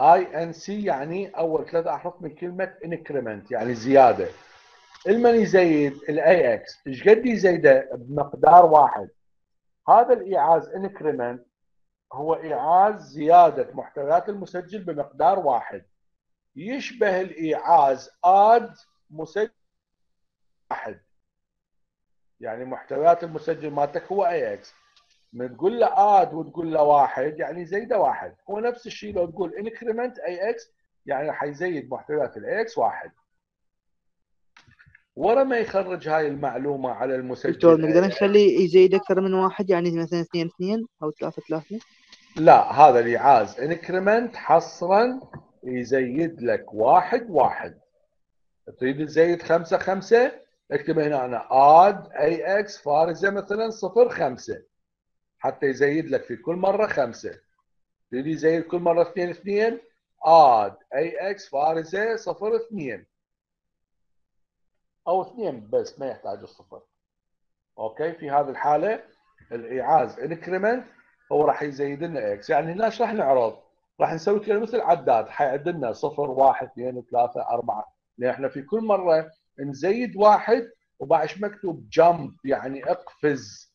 INC يعني أول ثلاث أحرف من كلمة increment يعني زيادة. المن يزيد ال AX إيش قد يزيده؟ بمقدار واحد. هذا الايعاز increment هو ايعاز زيادة محتويات المسجل بمقدار واحد. يشبه الايعاز add مسجل واحد. يعني محتويات المسجل مالتك هو AX من تقول له add وتقول له واحد يعني زيده واحد. هو نفس الشيء لو تقول increment AX يعني حيزيد محتويات ال AX واحد. ورا ما يخرج هاي المعلومة على المسجل دكتور نقدر نخليه يزيد أكثر من واحد يعني مثلا اثنين اثنين أو ثلاثة ثلاثة؟ لا هذا الايعاز increment حصرا يزيد لك واحد واحد. تريد تزيد خمسة خمسة؟ اكتب هنا أنا add AX فارزة مثلا صفر خمسة. حتى يزيد لك في كل مرة خمسة. تريد يزيد كل مرة اثنين اثنين؟ add AX فارزة صفر اثنين. أو اثنين بس ما يحتاج الصفر. okay في هذه الحالة الايعاز increment هو راح يزيد لنا X يعني هنا إيش راح نعرض؟ راح نسوي كذا مثل عداد. حيعد لنا صفر واحد اثنين ثلاثة أربعة. لأن إحنا في كل مرة نزيد واحد وبعد مكتوب jump يعني اقفز.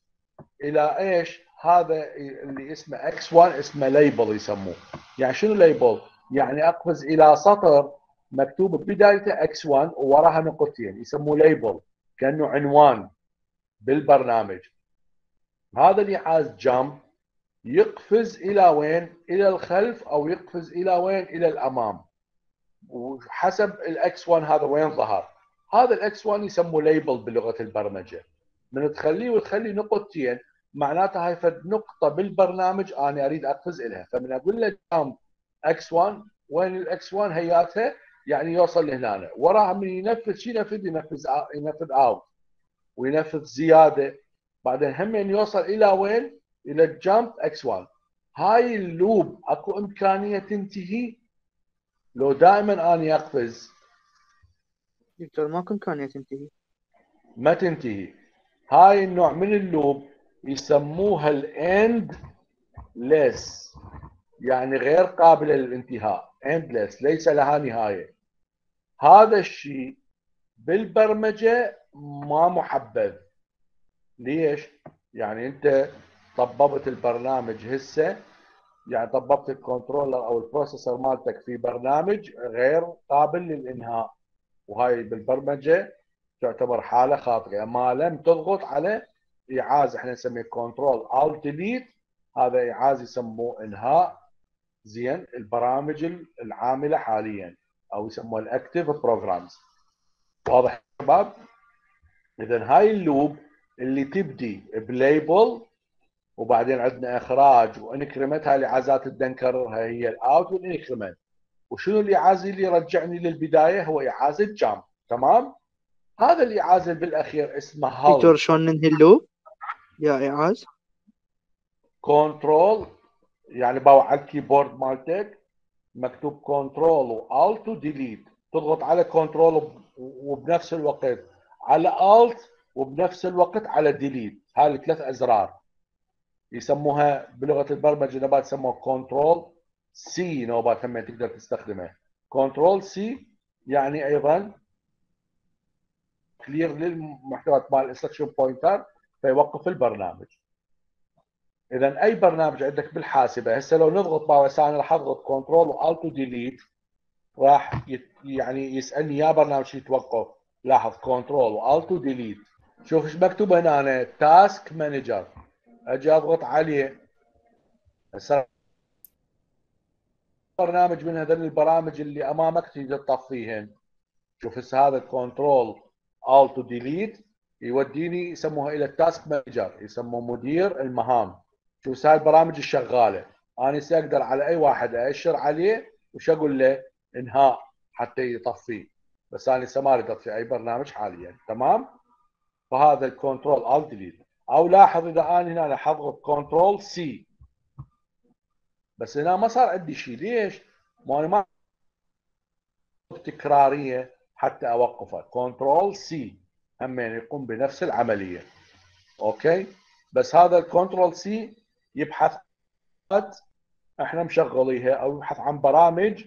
إلى إيش؟ هذا اللي اسمه X 1 اسمه label يسموه. يعني شنو label؟ يعني اقفز إلى سطر مكتوب ببدايته X 1 ووراها نقطتين. يسموه label كأنه عنوان بالبرنامج. هذا الايعاز jump يقفز إلى وين؟ إلى الخلف أو يقفز إلى وين؟ إلى الأمام. وحسب ال X 1 هذا وين ظهر؟ هذا ال X 1 يسموه label بلغة البرمجة. من تخليه وتخلي نقطتين معناتها هاي فد نقطة بالبرنامج أنا أريد أقفز الها فمن أقول له jump X 1 وين ال X 1 هياتها يعني يوصل لهنا. وراها من ينفذ شو ينفذ؟ ينفذ ينفذ out وينفذ زيادة. بعدين هم يوصل إلى وين؟ إلى ال jump X 1 هاي ال loop أكو إمكانية تنتهي؟ لو دائما اني اقفز دكتور ماكو إمكانية تنتهي. ما تنتهي. هاي النوع من اللوب يسموها الاند ليس يعني غير قابله للانتهاء. endless ليس لها نهاية. هذا الشيء بالبرمجة ما محبذ. ليش؟ يعني أنت طببت البرنامج هسه يعني طببت ال controller أو ال processor مالتك في برنامج غير قابل للإنهاء. وهاي بالبرمجة تعتبر حالة خاطئة. ما لم تضغط على ايعاز إحنا نسميه control alt delete هذا ايعاز يسموه إنهاء. زين البرامج العاملة حاليا أو يسموها ال active programs واضح شباب؟ اذا هاي ال loop اللي تبدي ب label وبعدين عندنا إخراج و increment هاي الايعازات اللي نكررها هي ال out وال increment وشنو الايعاز اللي يرجعني للبداية؟ هو ايعاز ال jump تمام؟ هذا الايعاز اللي بالأخير اسمه هال دكتور شلون ننهي ال loop يا ايعاز. control. يعني باوع على ال keyboard مالتك مكتوب control و alt و delete تضغط على control وبنفس الوقت على alt وبنفس الوقت على delete. هاي الثلاث أزرار. يسموها بلغة البرمجة نوبات يسموها control C نوبات هم تقدر تستخدمها. control C يعني أيضا clear للمحتويات مال ال instruction pointer فيوقف البرنامج. اذا أي برنامج عندك بالحاسبة هسه لو نضغط باوع أنا راح اضغط control و alt و delete راح يعني يسألني يا برنامج يتوقف؟ لاحظ control و alt و delete شوف إيش مكتوب هنا task manager أجي اضغط عليه هسه برنامج من هذول البرامج اللي امامك تقدر تطفيهن شوف هسه هذا كنترول الت وديليت يوديني يسموها إلى ال task manager يسموه مدير المهام. شوف هاي البرامج الشغالة. أنا ساقدر على أي واحد أشر عليه وش أقول له انهاء حتى يطفيه. بس أنا ما اريد اطفي أي برنامج حاليا. تمام؟ فهذا ال control alt delete أو لاحظ إذا أنا هنا حضغط control C بس هنا ما صار عندي شيء ليش؟ ما أنا ما تكرارية حتى اوقفه control C همين يقوم بنفس العملية. okay؟ بس هذا ال control C يبحث إحنا مشغليها أو يبحث عن برامج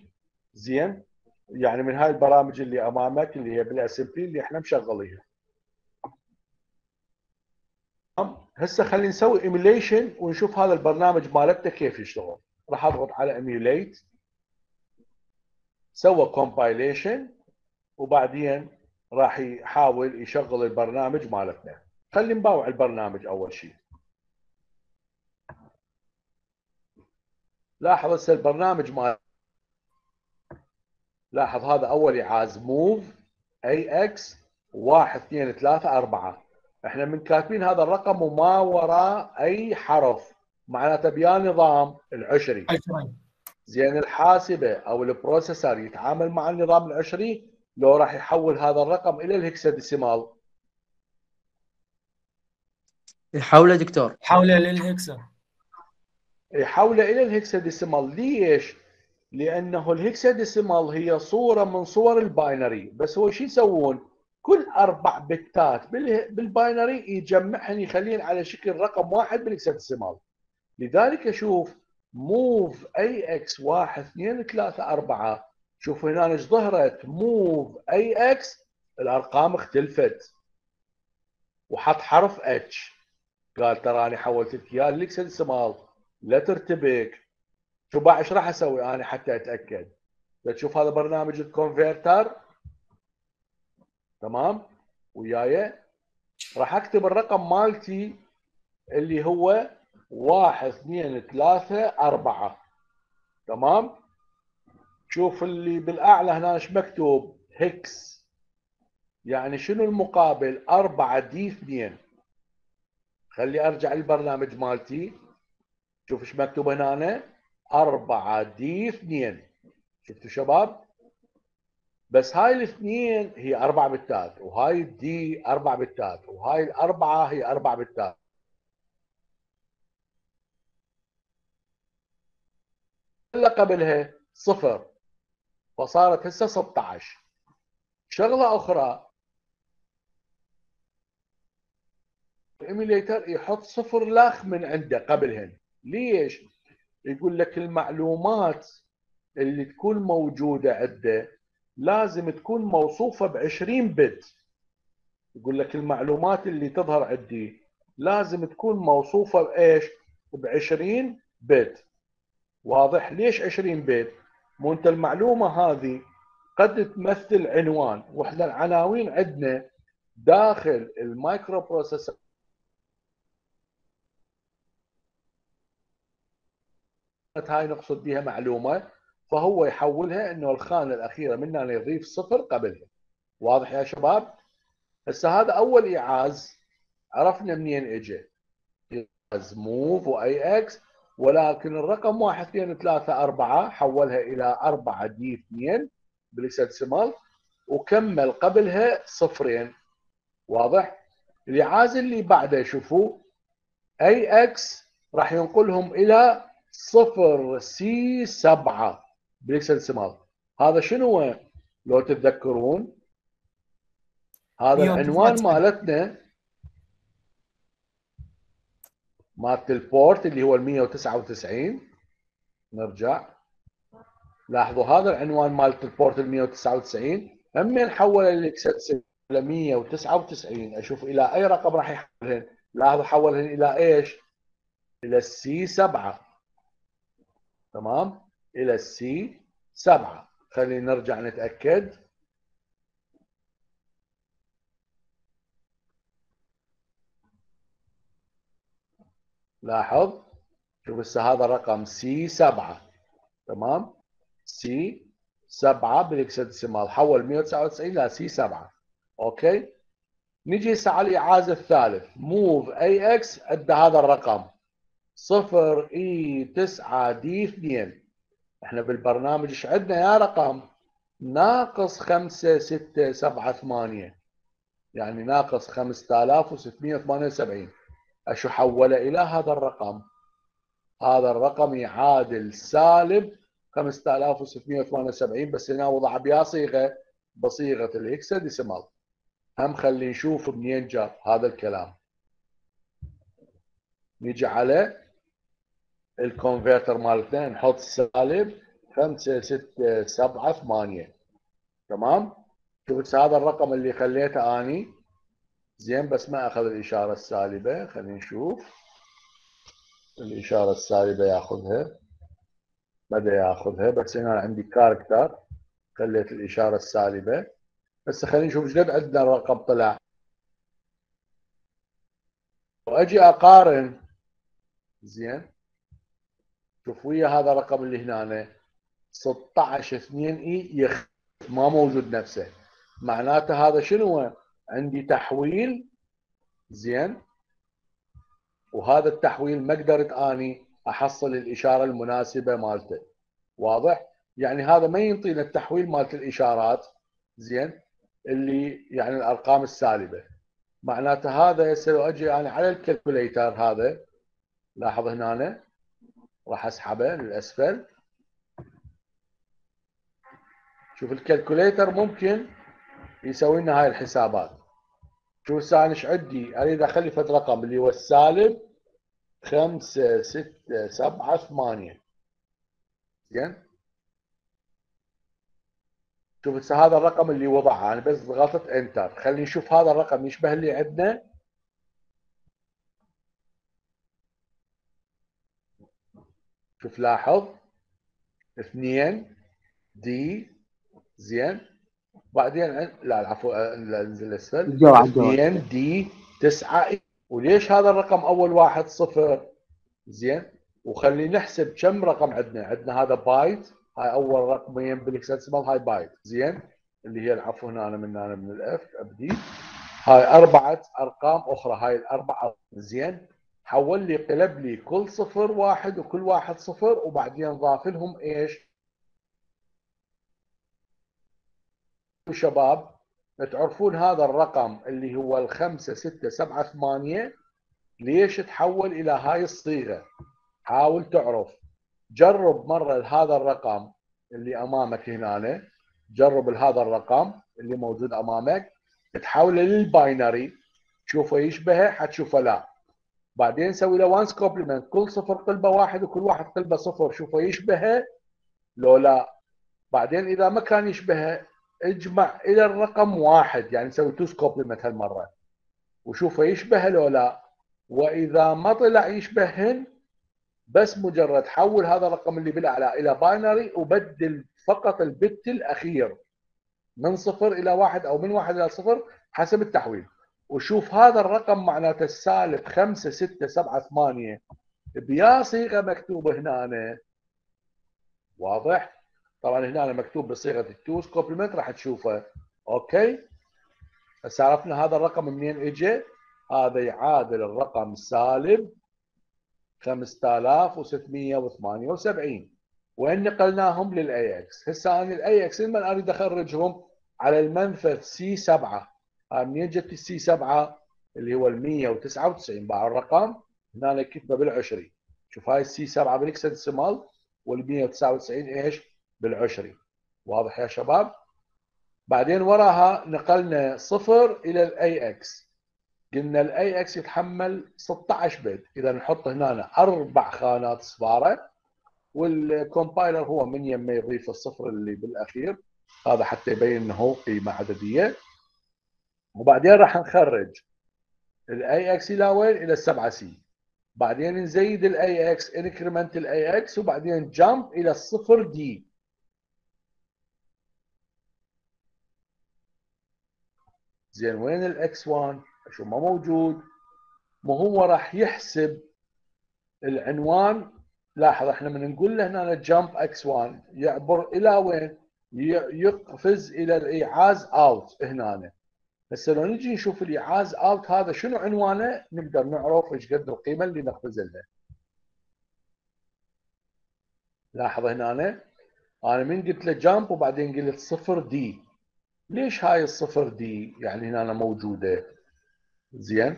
زين. يعني من هاي البرامج اللي أمامك اللي هي بال assembly اللي إحنا مشغليها. هسه خلينا نسوي emulation ونشوف هذا البرنامج مالتنا كيف يشتغل. راح اضغط على emulate سوى compilation وبعدين راح يحاول يشغل البرنامج مالتنا. خلينا نباوع البرنامج أول شيء. لاحظ هسه البرنامج مال لاحظ هذا أول إعاز موف اي إكس 1 2 3 4 إحنا من كاتبين هذا الرقم وما وراه أي حرف. معناته بيا نظام العشري. عشري زين الحاسبة أو ال processor يتعامل مع النظام العشري لو راح يحول هذا الرقم إلى ال hexadecimal. يحوله دكتور. حوله لل hexa. يحوله إلى ال hexadecimal. ليش؟ لأنه ال hexadecimal هي صورة من صور ال binary. بس هو شو يسوون؟ كل أربع بتات بال- بال binary يجمعهن يخلين على شكل رقم واحد بال hexadecimal لذلك أشوف mov AX 1 2 3 4 شوف هنا إيش ظهرت. mov AX الأرقام اختلفت. وحط حرف H قال ترى أنا حولت لك اياه لل hexadecimal لا ترتبك. شو بقى إيش راح أسوي؟ أنا حتى أتأكد. تشوف هذا برنامج ال converter تمام؟ وياي راح اكتب الرقم مالتي اللي هو واحد اثنين ثلاثة أربعة. تمام؟ شوف اللي بالأعلى هنا إيش مكتوب؟ هيكس يعني شنو المقابل؟ أربعة دي اثنين. خلي أرجع للبرنامج مالتي. شوف إيش مكتوب هنا؟ أربعة دي اثنين. شفتوا شباب؟ بس هاي الاثنين هي أربع بتات وهاي ال D أربع بتات وهاي الأربعة هي أربع بتات اللي قبلها صفر فصارت هسه 16 شغلة أخرى ال emulator يحط صفر لاخ من عنده قبلهن. ليش؟ يقول لك المعلومات اللي تكون موجودة عنده لازم تكون موصوفة ب 20 bit. يقول لك المعلومات اللي تظهر عندي. لازم تكون موصوفة بإيش؟ ب 20 bit. واضح ليش 20 bit؟ مو أنت المعلومة هذه قد تمثل عنوان. وإحنا العناوين عندنا داخل ال microprocessor هاي نقصد بها معلومة. فهو يحولها إنه الخانة الأخيرة منها يضيف صفر قبلها. واضح يا شباب؟ هسه هذا أول ايعاز عرفنا منين اجى ايعاز mov AX ولكن الرقم 1 2 3 4 حولها إلى 4 D 2 بال hexadecimal وكمل قبلها صفرين. واضح؟ الايعاز اللي بعده شوفوا. AX راح ينقلهم إلى صفر C 7 بال hexadecimal هذا شنو؟ لو تتذكرون هذا العنوان مالتنا مالت ال port اللي هو ال 199 نرجع. لاحظوا هذا العنوان مالت ال port ال 199 هم نحول ال hexadecimal 199 أشوف إلى أي رقم راح يحولهن. لاحظوا حولهن إلى إيش؟ إلى ال C 7 تمام؟ إلى ال C 7 خلينا نرجع نتأكد. لاحظ. شوف هسه هذا الرقم C 7 تمام؟ C 7 بال hexadecimal حول 199 إلى C 7 okay؟ نجي هسه على الايعاز الثالث. mov AX عنده هذا الرقم. 0 E 9 D 2 إحنا بالبرنامج إيش عندنا يا رقم؟ ناقص 5 6 7 8 يعني ناقص 5678 أشو حول إلى هذا الرقم؟ هذا الرقم يعادل سالب 5678 بس هنا وضع بها صيغة بصيغة الهكساديسيمال هم خلي نشوف منين جاب هذا الكلام. نيجي على الكونفرتر مالتنا نحط سالب 5 6 7 8 تمام؟ شوف هذا الرقم اللي خليته أني. زين بس ما أخذ الإشارة السالبة. خلينا نشوف. الإشارة السالبة يأخذها. بدأ يأخذها بس هنا عندي كاركتر خليت الإشارة السالبة. بس خلينا نشوف إيش قد عندنا الرقم طلع. وأجي أقارن. زين. شوف ويا هذا الرقم اللي هنا 16 2 إي يخ ما موجود نفسه. معناته هذا شنو؟ عندي تحويل زين. وهذا التحويل ما قدرت اني أحصل الإشارة المناسبة مالته. واضح؟ يعني هذا ما ينطينا التحويل مالت الإشارات زين اللي يعني الأرقام السالبة. معناته هذا هسه لو أجي أنا على ال calculator هذا لاحظ هنا راح اسحبه للأسفل. شوف ال calculator ممكن يسوي لنا هاي الحسابات. شو هسه أنا إيش عندي؟ أريد أخلي فد رقم اللي هو السالب 5 6 7 8 زين؟ شوف هسه هذا الرقم اللي وضعه أنا بس ضغطت انتر خلينا نشوف هذا الرقم يشبه اللي عندنا. شوف لاحظ اثنين D زين بعدين لا العفو انزل اسفل اثنين D 9 وليش هذا الرقم أول واحد صفر؟ زين وخلي نحسب كم رقم عندنا. عندنا هذا بايت هاي أول رقمين بال hexadecimal هاي بايت. زين اللي هي العفو هنا أنا من هنا من ال F أبدي. هاي أربعة أرقام أخرى هاي الأربعة. زين حول لي قلب لي كل صفر واحد وكل واحد صفر وبعدين ضاف لهم إيش؟ شباب تعرفون هذا الرقم اللي هو الخمسة ستة سبعة ثمانية؟ ليش تحول إلى هاي الصيغة؟ حاول تعرف. جرب مرة هذا الرقم اللي أمامك هنا جرب هذا الرقم اللي موجود أمامك. تحوله لل binary. تشوفه يشبهه؟ حتشوفه لا. بعدين سوي له one's complement كل صفر قلبه واحد وكل واحد قلبه صفر. شوفه يشبهه لو لا. بعدين إذا ما كان يشبهه اجمع إلى الرقم واحد. يعني سوي two's complement هالمرة. وشوفه يشبهه لو لا. وإذا ما طلع يشبههن بس مجرد حول هذا الرقم اللي بالأعلى إلى binary وبدل فقط ال bit الأخير من صفر إلى واحد أو من واحد إلى صفر حسب التحويل. وشوف هذا الرقم معناته السالب 5 6 7 8 بيا صيغة مكتوبة هنا. واضح؟ طبعا هنا مكتوب بصيغة ال two's. complement راح تشوفه. okay. هسه عرفنا هذا الرقم منين اجى هذا يعادل الرقم سالب 5678 وين نقلناهم؟ لل AX هسه أنا ال AX لما أريد أخرجهم على المنفذ C 7 منين جت ال C 7 اللي هو ال 199 باوع الرقم هنا كتبة بالعشري شوف هاي ال C 7 بال hexadecimal وال 199 إيش؟ بالعشري واضح يا شباب؟ بعدين وراها نقلنا صفر إلى ال AX قلنا ال AX يتحمل 16 bit إذا نحط هنا أربع خانات صفارة وال compiler هو من يمه يضيف الصفر اللي بالأخير. هذا حتى يبين إنه قيمة عددية. وبعدين راح نخرج ال AX إلى وين؟ إلى السبعة C بعدين نزيد ال AX increment ال AX وبعدين jump إلى الصفر D زين وين ال X 1 شو ما موجود. ما هو راح يحسب العنوان. لاحظ إحنا من نقول له هنا jump X 1 يعبر إلى وين؟ يقفز إلى الايعاز out هنا. هسه لو نجي نشوف الايعاز out هذا شنو عنوانه نقدر نعرف إيش قد القيمة اللي نقفز لها لاحظ هنا أنا؟ من قلت له jump وبعدين قلت صفر D ليش هاي الصفر D يعني هنا موجودة؟ زين.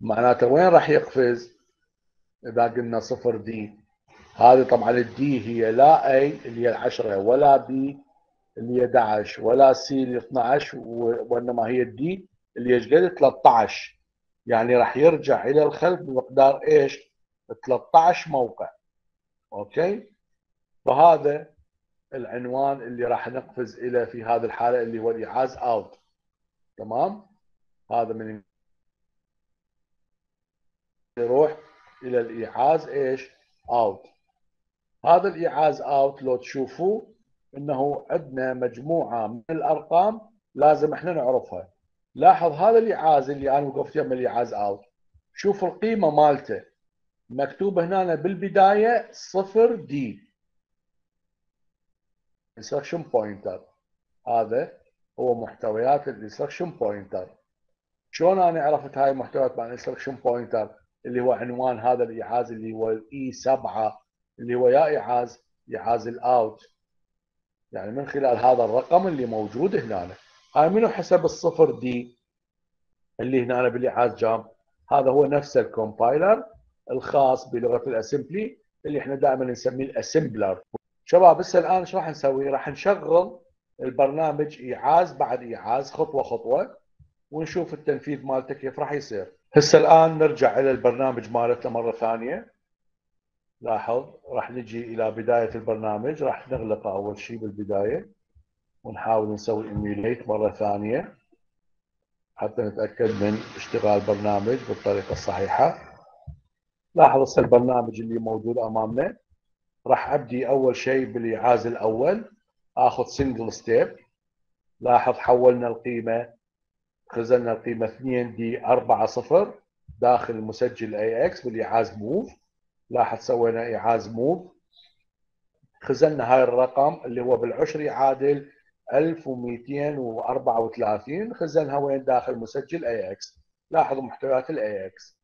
معناته وين راح يقفز؟ إذا قلنا صفر D هذه طبعا ال D هي لا A اللي هي العشرة ولا B اللي هي 11 ولا C اللي 12 وإنما هي ال D اللي هي قد 13 يعني راح يرجع إلى الخلف بمقدار إيش؟ 13 موقع. okay؟ فهذا العنوان اللي راح نقفز إلى في هذه الحالة اللي هو الايعاز out تمام؟ هذا من يروح إلى الإيعاز إيش؟ out هذا الإيعاز out لو تشوفوا إنه عندنا مجموعة من الأرقام لازم إحنا نعرفها. لاحظ هذا الايعاز اللي أنا وقفت يم الايعاز out شوف القيمة مالته. مكتوب هنا بالبداية صفر D instruction pointer. هذا هو محتويات ال instruction pointer شلون أنا عرفت هاي المحتويات مع ال instruction pointer اللي هو عنوان هذا الايعاز اللي هو الـ E7 اللي هو يا ايعاز ايعاز ال out يعني من خلال هذا الرقم اللي موجود هنا هاي منو حسب الصفر D اللي هنا بالايعاز jump هذا هو نفس ال compiler الخاص بلغة ال assembly اللي إحنا دائما نسميه الأسمبلر شباب هسه الآن إيش راح نسوي؟ راح نشغل البرنامج ايعاز بعد ايعاز خطوة خطوة ونشوف التنفيذ مالته كيف راح يصير. هسه الآن نرجع إلى البرنامج مالتنا مرة ثانية. لاحظ راح نجي إلى بداية البرنامج راح نغلقه أول شيء بالبداية ونحاول نسوي ايميوليت مرة ثانية حتى نتأكد من اشتغال البرنامج بالطريقة الصحيحة. لاحظ هسه البرنامج اللي موجود أمامنا. راح أبدي أول شيء بالايعاز الأول آخذ single step لاحظ حولنا القيمة خزنا القيمة 2 D 4 0 داخل المسجل AX بالايعاز move لاحظ سوينا ايعاز move خزنا هاي الرقم اللي هو بالعشر يعادل 1234 خزنها وين؟ داخل مسجل AX لاحظوا محتويات ال AX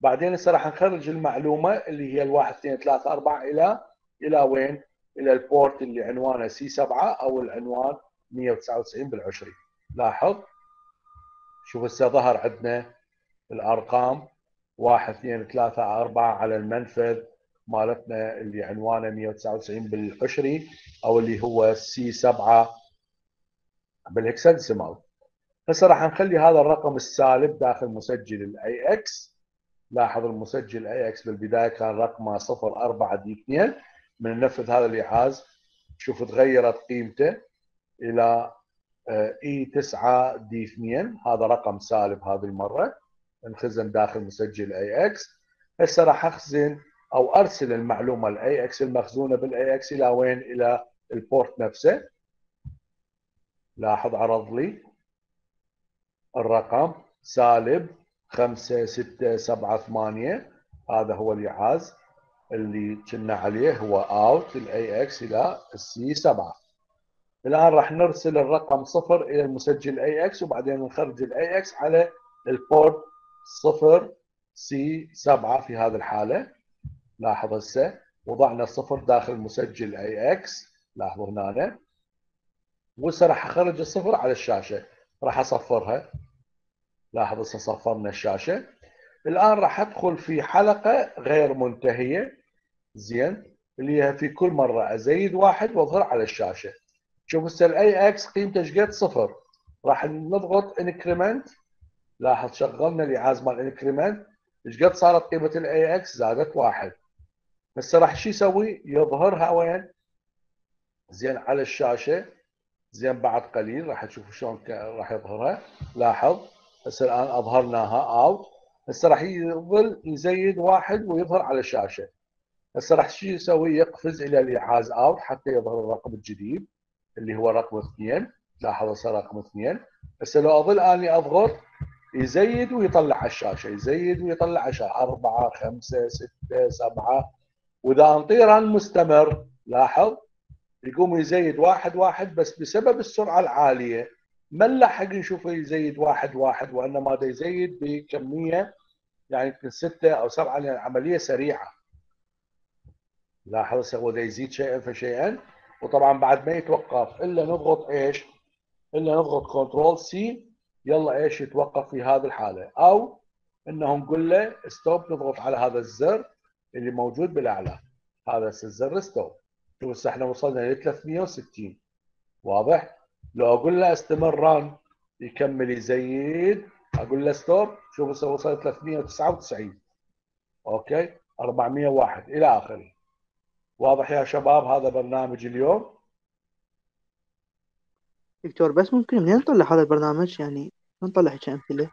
بعدين هسه راح نخرج المعلومة اللي هي الواحد اثنين ثلاثة أربعة إلى إلى وين؟ إلى ال port اللي عنوانه C7 أو العنوان 199 بالعشري. لاحظ؟ شوف هسه ظهر عندنا الأرقام. 1 2 3 4 على المنفذ مالتنا اللي عنوانه 199 بالعشري أو اللي هو C7 بال hexadecimal هسه راح نخلي هذا الرقم السالب داخل مسجل ال AX لاحظ المسجل AX بالبداية كان رقمه 04 D2 من ننفذ هذا الايعاز شوف تغيرت قيمته إلى E9 D2 هذا رقم سالب هذه المرة. انخزن داخل مسجل AX هسه راح أخزن أو أرسل المعلومة ال AX المخزونة بال AX إلى وين؟ إلى ال port نفسه. لاحظ عرض لي. الرقم سالب 5 6 7 8 هذا هو الإيعاز اللي كنا عليه هو out ال AX إلى ال C7 الآن راح نرسل الرقم صفر إلى المسجل AX وبعدين نخرج ال AX على ال port صفر C7 في هذه الحالة. لاحظ هسه وضعنا الصفر داخل مسجل AX لاحظوا هنا. وهسه راح أخرج الصفر على الشاشة. راح أصفرها. لاحظ هسه صفرنا الشاشة. الآن راح أدخل في حلقة غير منتهية. زين. اللي هي في كل مرة أزيد واحد وأظهر على الشاشة. شوف هسه ال AX قيمته إيش قد؟ صفر. راح نضغط increment لاحظ شغلنا الايعاز مال increment؟ إيش قد صارت قيمة ال AX زادت واحد. هسه راح شو يسوي؟ يظهرها وين؟ زين على الشاشة. زين بعد قليل راح تشوفوا شلون راح يظهرها. لاحظ هسه الآن أظهرناها out هسه راح يظل يزيد واحد ويظهر على الشاشة. هسه راح شو يسوي؟ يقفز إلى الايعاز out حتى يظهر الرقم الجديد اللي هو رقم اثنين. لاحظ هسه رقم اثنين. هسه لو أظل أني أضغط يزيد ويطلع على الشاشة يزيد ويطلع على الشاشة. أربعة خمسة ستة سبعة. وإذا أنطير المستمر لاحظ؟ يقوم يزيد واحد واحد بس بسبب السرعة العالية. ما نلحق نشوفه يزيد واحد واحد؟ وانما دا يزيد؟ بكميه يعني يمكن ستة أو سبعة لأن العملية سريعة. لاحظ هو دا يزيد شيئا فشيئا. وطبعا بعد ما يتوقف إلا نضغط إيش؟ إلا نضغط control C يلا إيش يتوقف في هذه الحالة؟ أو انه نقول له stop نضغط على هذا الزر اللي موجود بالأعلى. هذا الزر stop شوف هسه إحنا وصلنا ل 360 واضح؟ لو أقول له استمر run يكمل يزيد. أقول له stop شوف هسه وصل 399 okay؟ 401 إلى آخره. واضح يا شباب هذا برنامج اليوم؟ دكتور بس ممكن منين نطلع هذا البرنامج يعني نطلع هيك امثله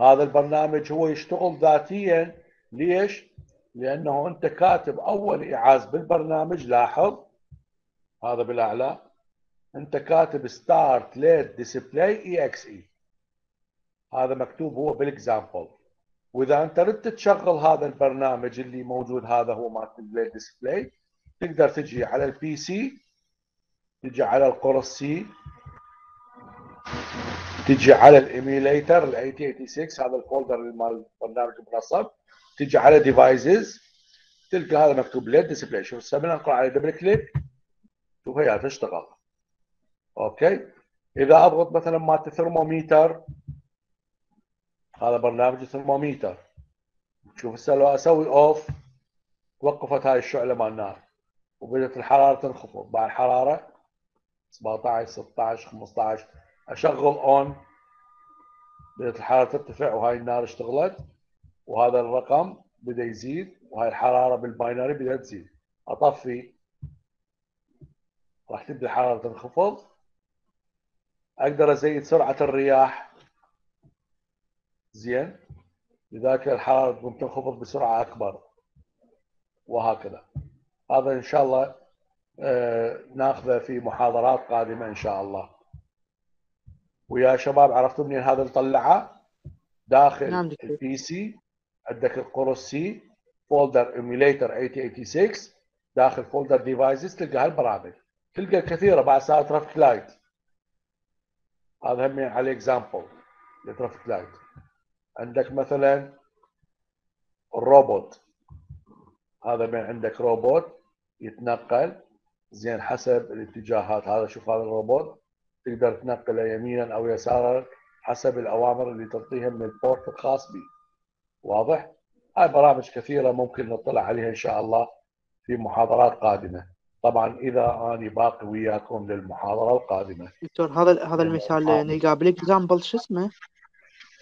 هذا البرنامج هو يشتغل ذاتيا. ليش؟ لأنه أنت كاتب أول ايعاز بالبرنامج لاحظ؟ هذا بالأعلى. أنت كاتب start LED display exe هذا مكتوب هو بال example وإذا أنت ردت تشغل هذا البرنامج اللي موجود هذا هو مال LED display تقدر تجي على ال PC تجي على القرص C تجي على ال emulator ال 8086 هذا الفولدر مال برنامج المنصب تجي على devices تلقى هذا مكتوب LED display شوف هسه نقر على double click شوف هي تشتغل okay؟ إذا أضغط مثلا مالت الثرموميتر هذا برنامج الثرموميتر شوف هسه لو أسوي off توقفت هاي الشعلة مال النار وبدأت الحرارة تنخفض. بعد الحرارة 17 16 15 أشغل on. بدأت الحراره ترتفع وهاي النار اشتغلت. وهذا الرقم بدأ يزيد وهاي الحرارة بال binary بدأت تزيد. أطفي. راح تبدأ الحرارة تنخفض. أقدر أزيد سرعة الرياح. زين. لذلك الحرارة تنخفض بسرعة أكبر. وهكذا. هذا إن شاء الله ناخذه في محاضرات قادمة إن شاء الله. ويا شباب عرفتوا منين هذا نطلعه داخل نعم. ال PC عندك القرص C folder emulator 8086 داخل folder devices تلقى هالبرامج. تلقى كثيرة بعد صار traffic light هذا هم على example ل traffic light عندك مثلا الروبوت هذا من عندك روبوت يتنقل. زين حسب الاتجاهات. هذا شوف هذا الروبوت تقدر تنقله يمينا أو يسارا حسب الأوامر اللي تعطيها من ال port الخاص به واضح؟ هاي برامج كثيرة ممكن نطلع عليها إن شاء الله في محاضرات قادمة. طبعا إذا أني باقي وياكم للمحاضرة القادمة. دكتور هذا هذا المثال. نلقاه بال example شو اسمه؟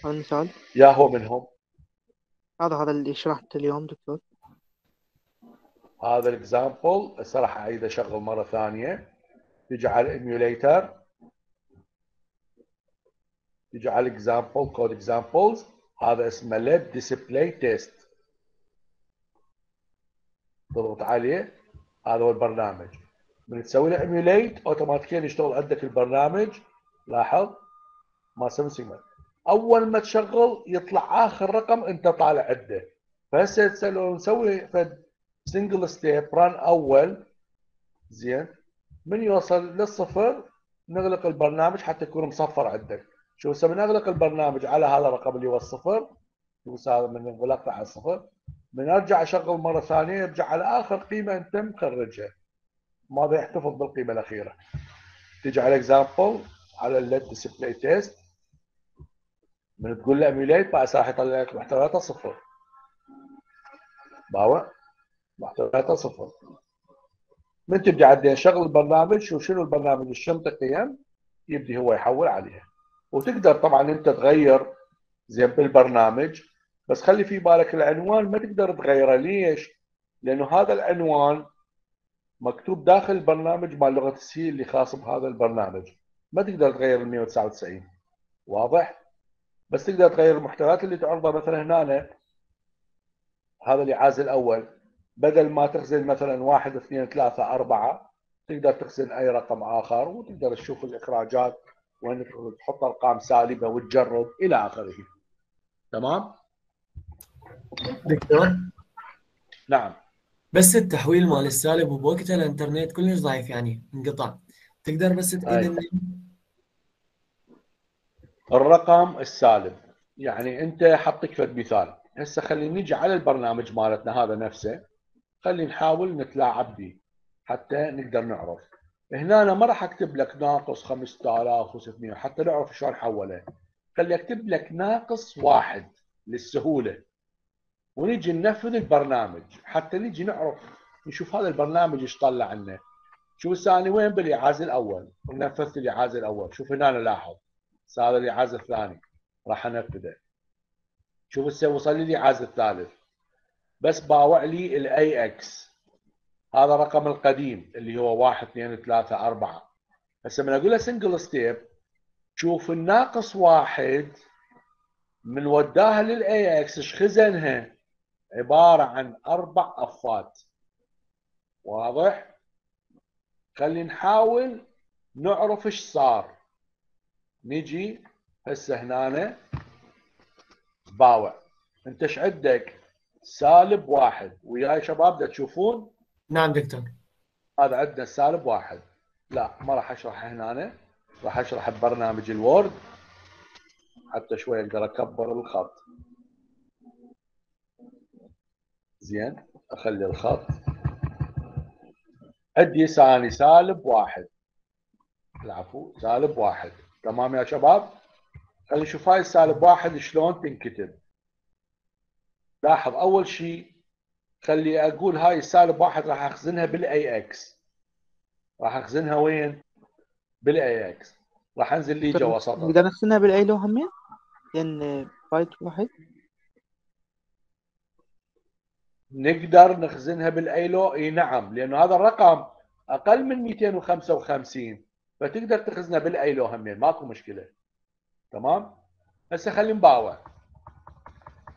هذا المثال. يا هو منهم. هذا هذا اللي شرحته اليوم دكتور. هذا ال example هسه راح اعيد اشغل مرة ثانية. تجي على ال emulator تجي على ال example code examples هذا اسمه LED display test تضغط عليه. هذا هو البرنامج. من تسوي له emulate اوتوماتيكيا يشتغل عندك البرنامج. لاحظ؟ ما سمسمه أول ما تشغل يطلع آخر رقم أنت طالع عنده. فهسه هسه لو نسوي single step run أول. زين. من يوصل للصفر؟ نغلق البرنامج حتى يكون مصفر عندك. شو هسه من اغلق البرنامج على هذا الرقم اللي هو الصفر. شو هذا من انغلقت على الصفر. من أرجع أشغل مرة ثانية يرجع على آخر قيمة أنت مخرجها. ماذا يحتفظ بالقيمة الأخيرة. تيجي على example على ال LED display test من تقول له emulate بعد راح يطلع لك محتوياته صفر. باوع. محتوياته صفر. من تبدا عدين شغل البرنامج شو شنو البرنامج؟ الشنطه قيم يبدي هو يحول عليها. وتقدر طبعا أنت تغير زين بالبرنامج بس خلي في بالك العنوان ما تقدر تغيره. ليش؟ لأنه هذا العنوان مكتوب داخل البرنامج مال لغة السي اللي خاص بهذا البرنامج. ما تقدر تغير ال 199 واضح؟ بس تقدر تغير المحتويات اللي تعرضها. مثلا هنا هذا الإعاز الأول بدل ما تخزن مثلا واحد اثنين ثلاثة أربعة تقدر تخزن أي رقم آخر وتقدر تشوف الإخراجات وين تحط أرقام سالبة وتجرب إلى آخره. تمام؟ دكتور؟ نعم. بس التحويل مال السالب وبوقتها الإنترنت كلش ضعيف يعني انقطع. تقدر بس تقول الرقم السالب. يعني أنت حطيك فد مثال هسه خلينا نيجي على البرنامج مالتنا هذا نفسه. خلينا نحاول نتلاعب به حتى نقدر نعرف. هنا ما راح أكتب لك ناقص 5600 حتى نعرف شلون نحوله خلي أكتب لك ناقص واحد للسهولة. ونيجي ننفذ البرنامج. حتى نيجي نعرف نشوف هذا البرنامج إيش طلع لنا. شوف الثاني؟ وين بالإيعاز الأول؟ نفذت الإيعاز الأول. شوف هنا أنا لاحظ. هذا الإيعاز الثاني. راح أنفذه. شوف وصل لي الإيعاز الثالث. بس باوع لي ال AX هذا الرقم القديم اللي هو 1 2 3 4 هسه من أقول له single step شوف الناقص واحد من وداها لل AX إيش خزنها؟ عبارة عن أربع أفات. واضح؟ خلي نحاول نعرف إيش صار. نجي هسه هنا باوع. أنت إيش عندك؟ سالب واحد. وياي شباب تشوفون؟ نعم دكتور. هذا عندنا سالب واحد. لا ما راح اشرح هنا. راح اشرح ببرنامج الوورد. حتى شوي أقدر اكبر الخط. زين اخلي الخط. عندي ثاني سالب واحد. العفو سالب واحد. تمام يا شباب؟ خلينا نشوف هاي السالب واحد شلون تنكتب. لاحظ أول شيء خلي أقول هاي السالب واحد راح أخزنها بال AX راح أخزنها وين؟ بال AX راح أنزل لي جوا سطر. نقدر نخزنها بال AL همين لأن بايت واحد؟ نقدر نخزنها بال AL إي نعم لأنه هذا الرقم أقل من 255 فتقدر تخزنها بال AL همين ماكو مشكلة. تمام؟ هسه خلينا نباوع.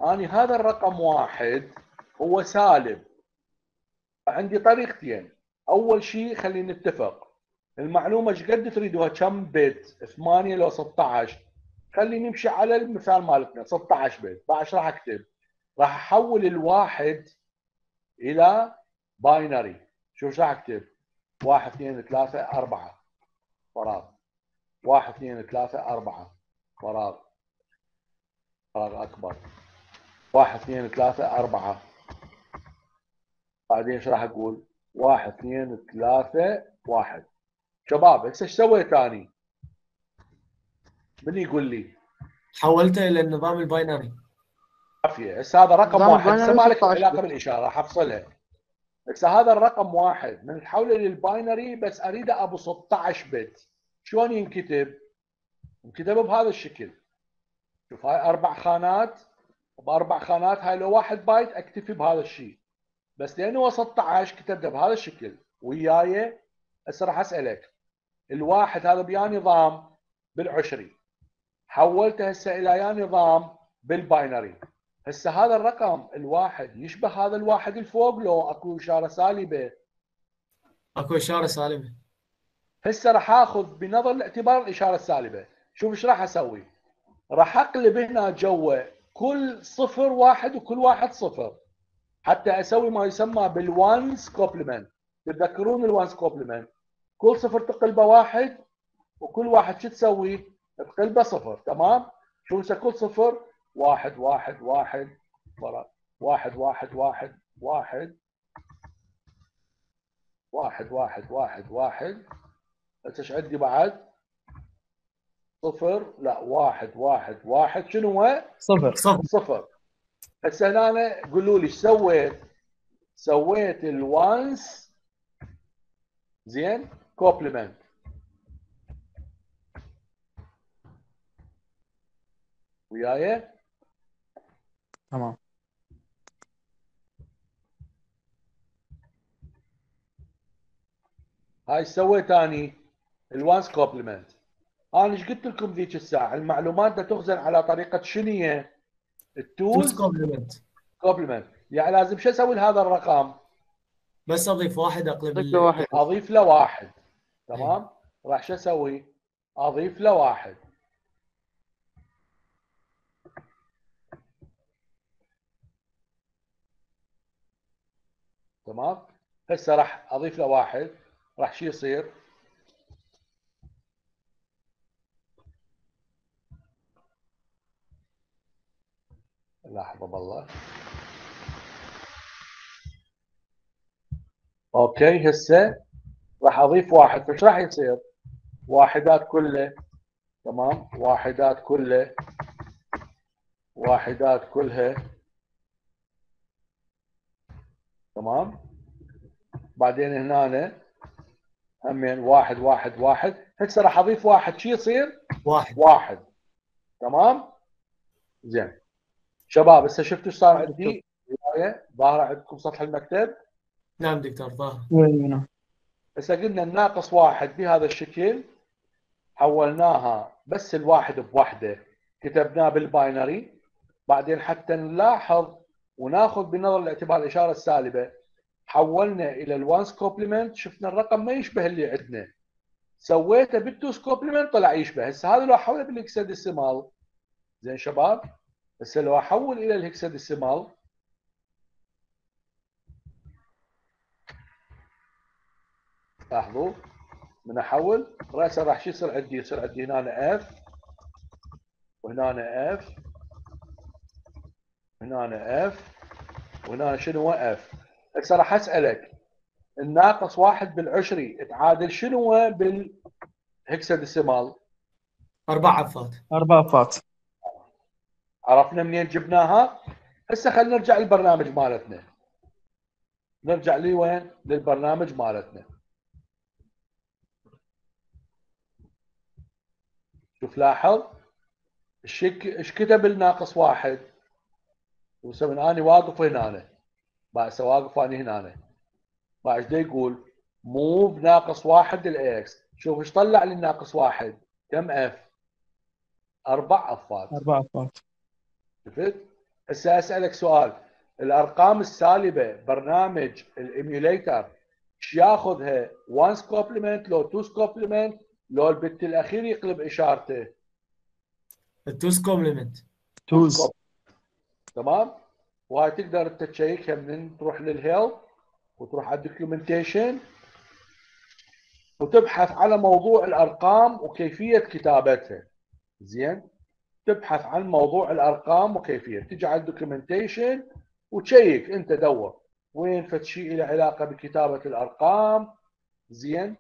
أني هذا الرقم واحد هو سالب. عندي طريقتين. أول شيء خلينا نتفق. المعلومة إيش قد تريدوها كم بيت؟ 8 لو 16 خليني نمشي على المثال مالتنا. 16 بيت. بعد راح أكتب؟ راح أحول الواحد إلى باينري. شوف إيش راح أكتب؟ 1 2 3 4 فراغ. 1 2 3 4 فراغ. فراغ أكبر. 1 2 3 4 بعدين إيش راح أقول؟ 1 2 3 1 شباب هسه إيش سويت ثاني؟ من يقول لي؟ حولته إلى النظام ال binary عافية هسه هذا رقم واحد هسه ما لك 16 علاقة bit. بالإشارة راح افصلها هسه هذا الرقم واحد من نحوله لل binary بس أريده أبو 16 bit شلون ينكتب؟ ينكتب بهذا الشكل شوف هاي أربع خانات بأربع خانات هاي لو واحد بايت أكتفي بهذا الشيء. بس لأنه هو 16 كتبته بهذا الشكل وياي هسه راح أسألك. الواحد هذا بيا نظام بالعشري. حولته هسه إلى يا نظام بالباينري. هسه هذا الرقم الواحد يشبه هذا الواحد الفوق لو أكو إشارة سالبة. أكو إشارة سالبة. هسه راح آخذ بنظر الاعتبار الإشارة السالبة. شوف إيش راح أسوي. راح أقلب هنا جوا كل صفر واحد وكل واحد صفر. حتى أسوي ما يسمى بال one's complement تتذكرون ال one's complement كل صفر تقلبه واحد وكل واحد شو تسوي؟ تقلبه صفر. تمام؟ شو كل صفر. واحد واحد واحد. فرق. واحد واحد واحد واحد. واحد واحد واحد واحد. هسه إيش عندي بعد؟ صفر لا واحد واحد واحد. شنو هو؟ صفر. صفر. صفر. هسه هنا قولوا لي إيش سويت؟ سويت ال one's زين؟ complement وياي؟ تمام. هاي إيش سويت أني؟ ال one's complement أنا إيش قلت لكم ذيك الساعة؟ المعلومات بدها تخزن على طريقة شنو هي؟ two's ال two's complement complement يعني لازم شو أسوي لهذا الرقم؟ بس أضيف واحد أقلب ضيف ال- له واحد. أضيف له واحد تمام راح شو أسوي؟ أضيف له واحد تمام؟ هسه راح أضيف له واحد راح شو يصير؟ لحظة بالله. أوكي هسه راح أضيف واحد. فايش راح يصير؟ واحدات كله. تمام؟ واحدات كله. واحدات كلها. تمام؟ بعدين هنا همين واحد واحد واحد. هسه راح أضيف واحد. شو يصير؟ واحد. واحد. تمام؟ زين. شباب هسه شفتوا إيش صار عندي؟ ظاهره عندكم سطح المكتب؟ نعم دكتور ظاهر. وين هسه قلنا الناقص واحد بهذا الشكل. حولناها بس الواحد بوحده. كتبناه بال binary. بعدين حتى نلاحظ وناخذ بنظر الاعتبار الإشارة السالبة. حولنا إلى ال one's complement شفنا الرقم ما يشبه اللي عندنا. سويته بال two's complement طلع يشبه. هسه هذا لو احوله بال hexadecimal زين شباب؟ هسه لو أحول إلى ال hexadecimal لاحظوا من أحول راسا راح شو يصير عندي؟ يصير عندي هنا F وهنا F هنا F وهنا شنو هو F هسه راح أسألك الناقص واحد بالعشري تعادل شنو هو بالهكساديسيمال؟ أربع عفات أربع فات عرفنا منين جبناها؟ هسه خلينا نرجع للبرنامج مالتنا. نرجع لي وين؟ للبرنامج مالتنا. شوف لاحظ؟ إيش إيش كتب الناقص واحد؟ وسمن اني واقف هنا بعد هسه واقف اني هنا بعد إيش دا يقول؟ mov ناقص واحد لل AX شوف إيش طلع لي الناقص واحد؟ كم F أربع F ات. أربع F ات شفت؟ هسه اسالك سؤال. الارقام السالبه برنامج ال emulator إيش ياخذها؟ 1 complement لو 2 complement لو ال bit الاخير يقلب اشارته. ال two's complement two's تمام؟ وهاي تقدر انت تشيكها من تروح لل help وتروح على ال documentation وتبحث على موضوع الأرقام وكيفية كتابتها. زين؟ تبحث عن موضوع الأرقام وكيفية تجي على ال documentation وتشيك أنت دور وين فد شيء له علاقة بكتابة الأرقام. زين؟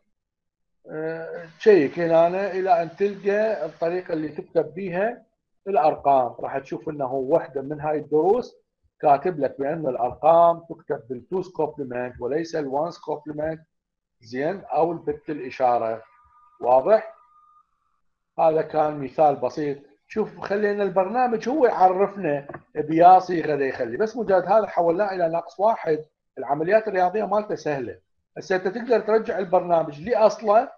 أه، تشيك هنا إلى أن تلقى الطريقة اللي تكتب بها الأرقام. راح تشوف إنه واحدة من هاي الدروس كاتب لك بأن الأرقام تكتب بال two's complement وليس ال one's complement زين؟ أو ال bit الإشارة. واضح؟ هذا كان مثال بسيط. شوف خلينا البرنامج هو يعرفنا بيا صيغه يخلي. بس مجرد هذا حولناه إلى ناقص واحد. العمليات الرياضية مالته سهلة. هسه أنت تقدر ترجع البرنامج لاصله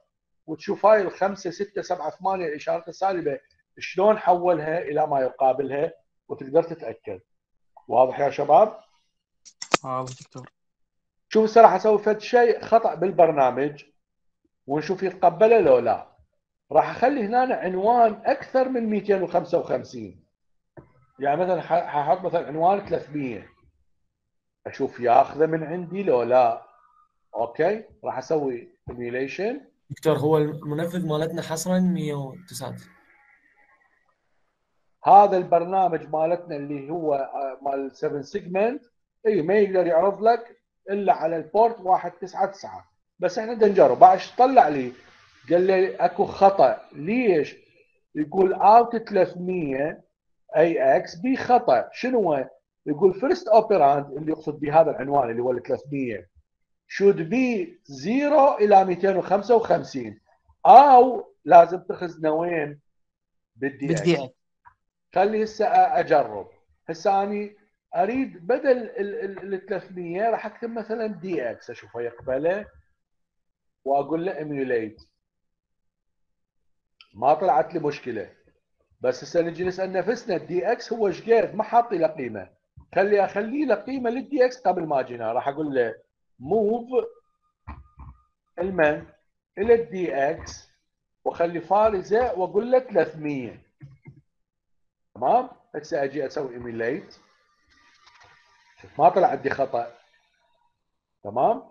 وتشوف هاي الخمسة ستة سبعة ثمانية الإشارات السالبة شلون حولها إلى ما يقابلها وتقدر تتأكد. واضح يا شباب؟ واضح دكتور. شوف راح أسوي فد شيء خطأ بالبرنامج ونشوف يتقبله لو لا. راح اخلي هنا عنوان أكثر من 255 يعني مثلا ح- حاحط مثلا عنوان 300 أشوف ياخذه من عندي لو لا. أوكي راح أسوي emulation دكتور هو المنفذ مالتنا حصرا 109 هذا البرنامج مالتنا اللي هو آه، مال 7 segment إي ما يقدر يعرض لك إلا على ال port 199 بس إحنا بدنا نجرب. بعد إيش طلع لي؟ قال لي أكو خطأ. ليش؟ يقول out 300 AX بي خطأ. شنو؟ يقول first operand اللي يقصد بهذا العنوان اللي هو ال 300 should be 0 إلى 255 أو لازم تخزنه وين؟ بال D بال DX. خلي هسه أجرب. هسه أني أريد بدل ال 300 راح أكتب مثلا DX. أشوفه يقبله. وأقول له emulate ما طلعت لي مشكلة. بس هسه نجي نسأل نفسنا ال DX هو إيش قد؟ ما حاط له قيمه خلي اخلي له قيمه لل DX قبل ما أجينا. راح أقول له mov المن إلى ال DX واخلي فارزة وأقول له 300 تمام؟ هسه أجي أسوي emulate ما طلع عندي خطأ. تمام؟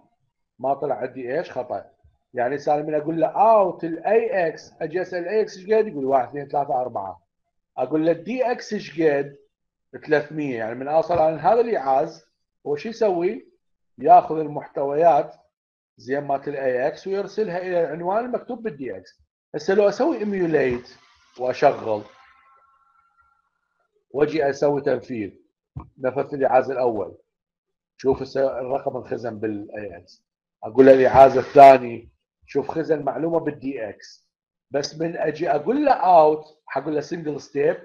ما طلع عندي إيش خطأ. يعني صار من أقول له out ال AX أجي أسأل ال AX إيش قد؟ يقول 1 2 3 4 أقول له ال DX إيش قد؟ 300 يعني من اوصل عن هذا الايعاز هو شو يسوي؟ ياخذ المحتويات زين مالت ال AX ويرسلها إلى العنوان المكتوب بال DX هسه لو أسوي emulate وأشغل وأجي أسوي تنفيذ. نفذت الإيعاز الأول. شوف الرقم انخزن بال AX أقول له الإيعاز الثاني شوف خزن معلومه بال DX. بس من أجي أقول له out حقول له single step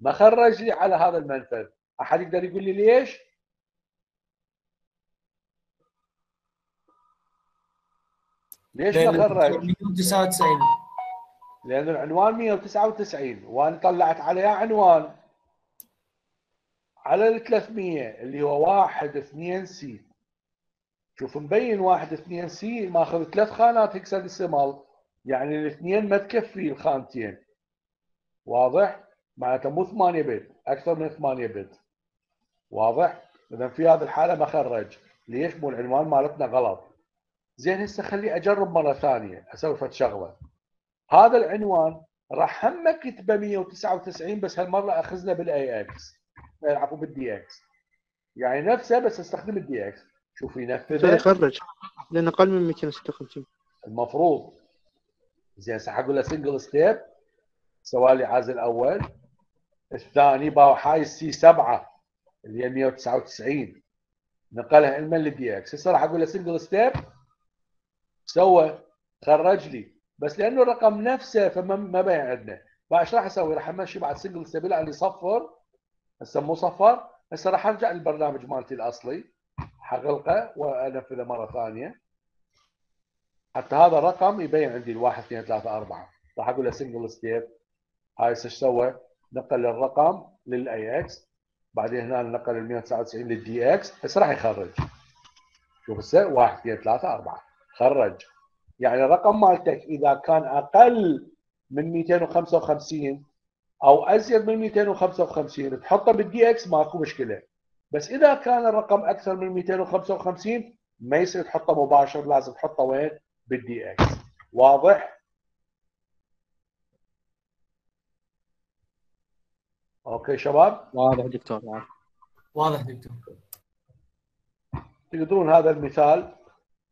ما خرج لي على هذا المنفذ. أحد يقدر يقول لي ليش؟ ليش ما خرج؟ 199 لأن العنوان 199 وأنا طلعت عليها عنوان. على ال 300 اللي هو 1 2 C. شوف مبين 1 2 C ماخذ ثلاث خانات hexadecimal يعني الاثنين ما تكفي الخانتين. واضح؟ معناته مو 8 bit أكثر من 8 bit واضح؟ اذا في هذه الحالة ما خرج. ليش؟ مو العنوان مالتنا غلط. زين هسه خلي أجرب مرة ثانية أسوي فد شغلة. هذا العنوان راح هم كتبه 199 بس هالمرة أخذنا بال AX عفوا بال DX يعني نفسه بس استخدم ال DX شوف صار ينفذه يخرج. لأنه أقل من 256 المفروض زين هسه حقول له single step سوى لي الإيعاز الأول. الثاني باوع هاي ال C 7 اللي هي 199 نقلها علما لل DX. هسه راح أقول له single step سوى خرج لي. بس لأنه الرقم نفسه فما ما بين عندنا. فايش راح أسوي؟ راح أمشي بعد single step اللي صفر. هسه مو صفر. هسه راح أرجع للبرنامج مالتي الأصلي. حغلقه وانفذه مرة ثانية. حتى هذا الرقم يبين عندي الواحد اثنين ثلاثة أربعة. راح أقول له single step هاي إيش سوى؟ نقل الرقم لل AX بعدين هنا نقل ال 199 لل DX هسه راح يخرج. شوف هسه 1 2 3 4 خرج. يعني الرقم مالتك إذا كان أقل من 255 أو أزيد من 255 تحطه بال DX ماكو مشكلة. بس إذا كان الرقم أكثر من 255 ما يصير تحطه مباشر لازم تحطه وين؟ بال DX. واضح؟ أوكي شباب؟ واضح دكتور واضح. واضح دكتور. تقدرون هذا المثال؟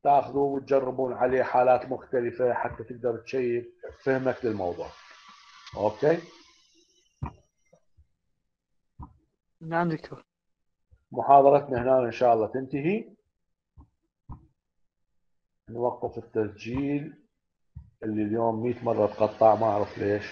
تاخذوه وتجربون عليه حالات مختلفة حتى تقدر تشيك فهمك للموضوع. أوكي؟ نعم دكتور. محاضرتنا هنا إن شاء الله تنتهي. نوقف التسجيل اللي اليوم 100 مرة تقطع ما أعرف ليش.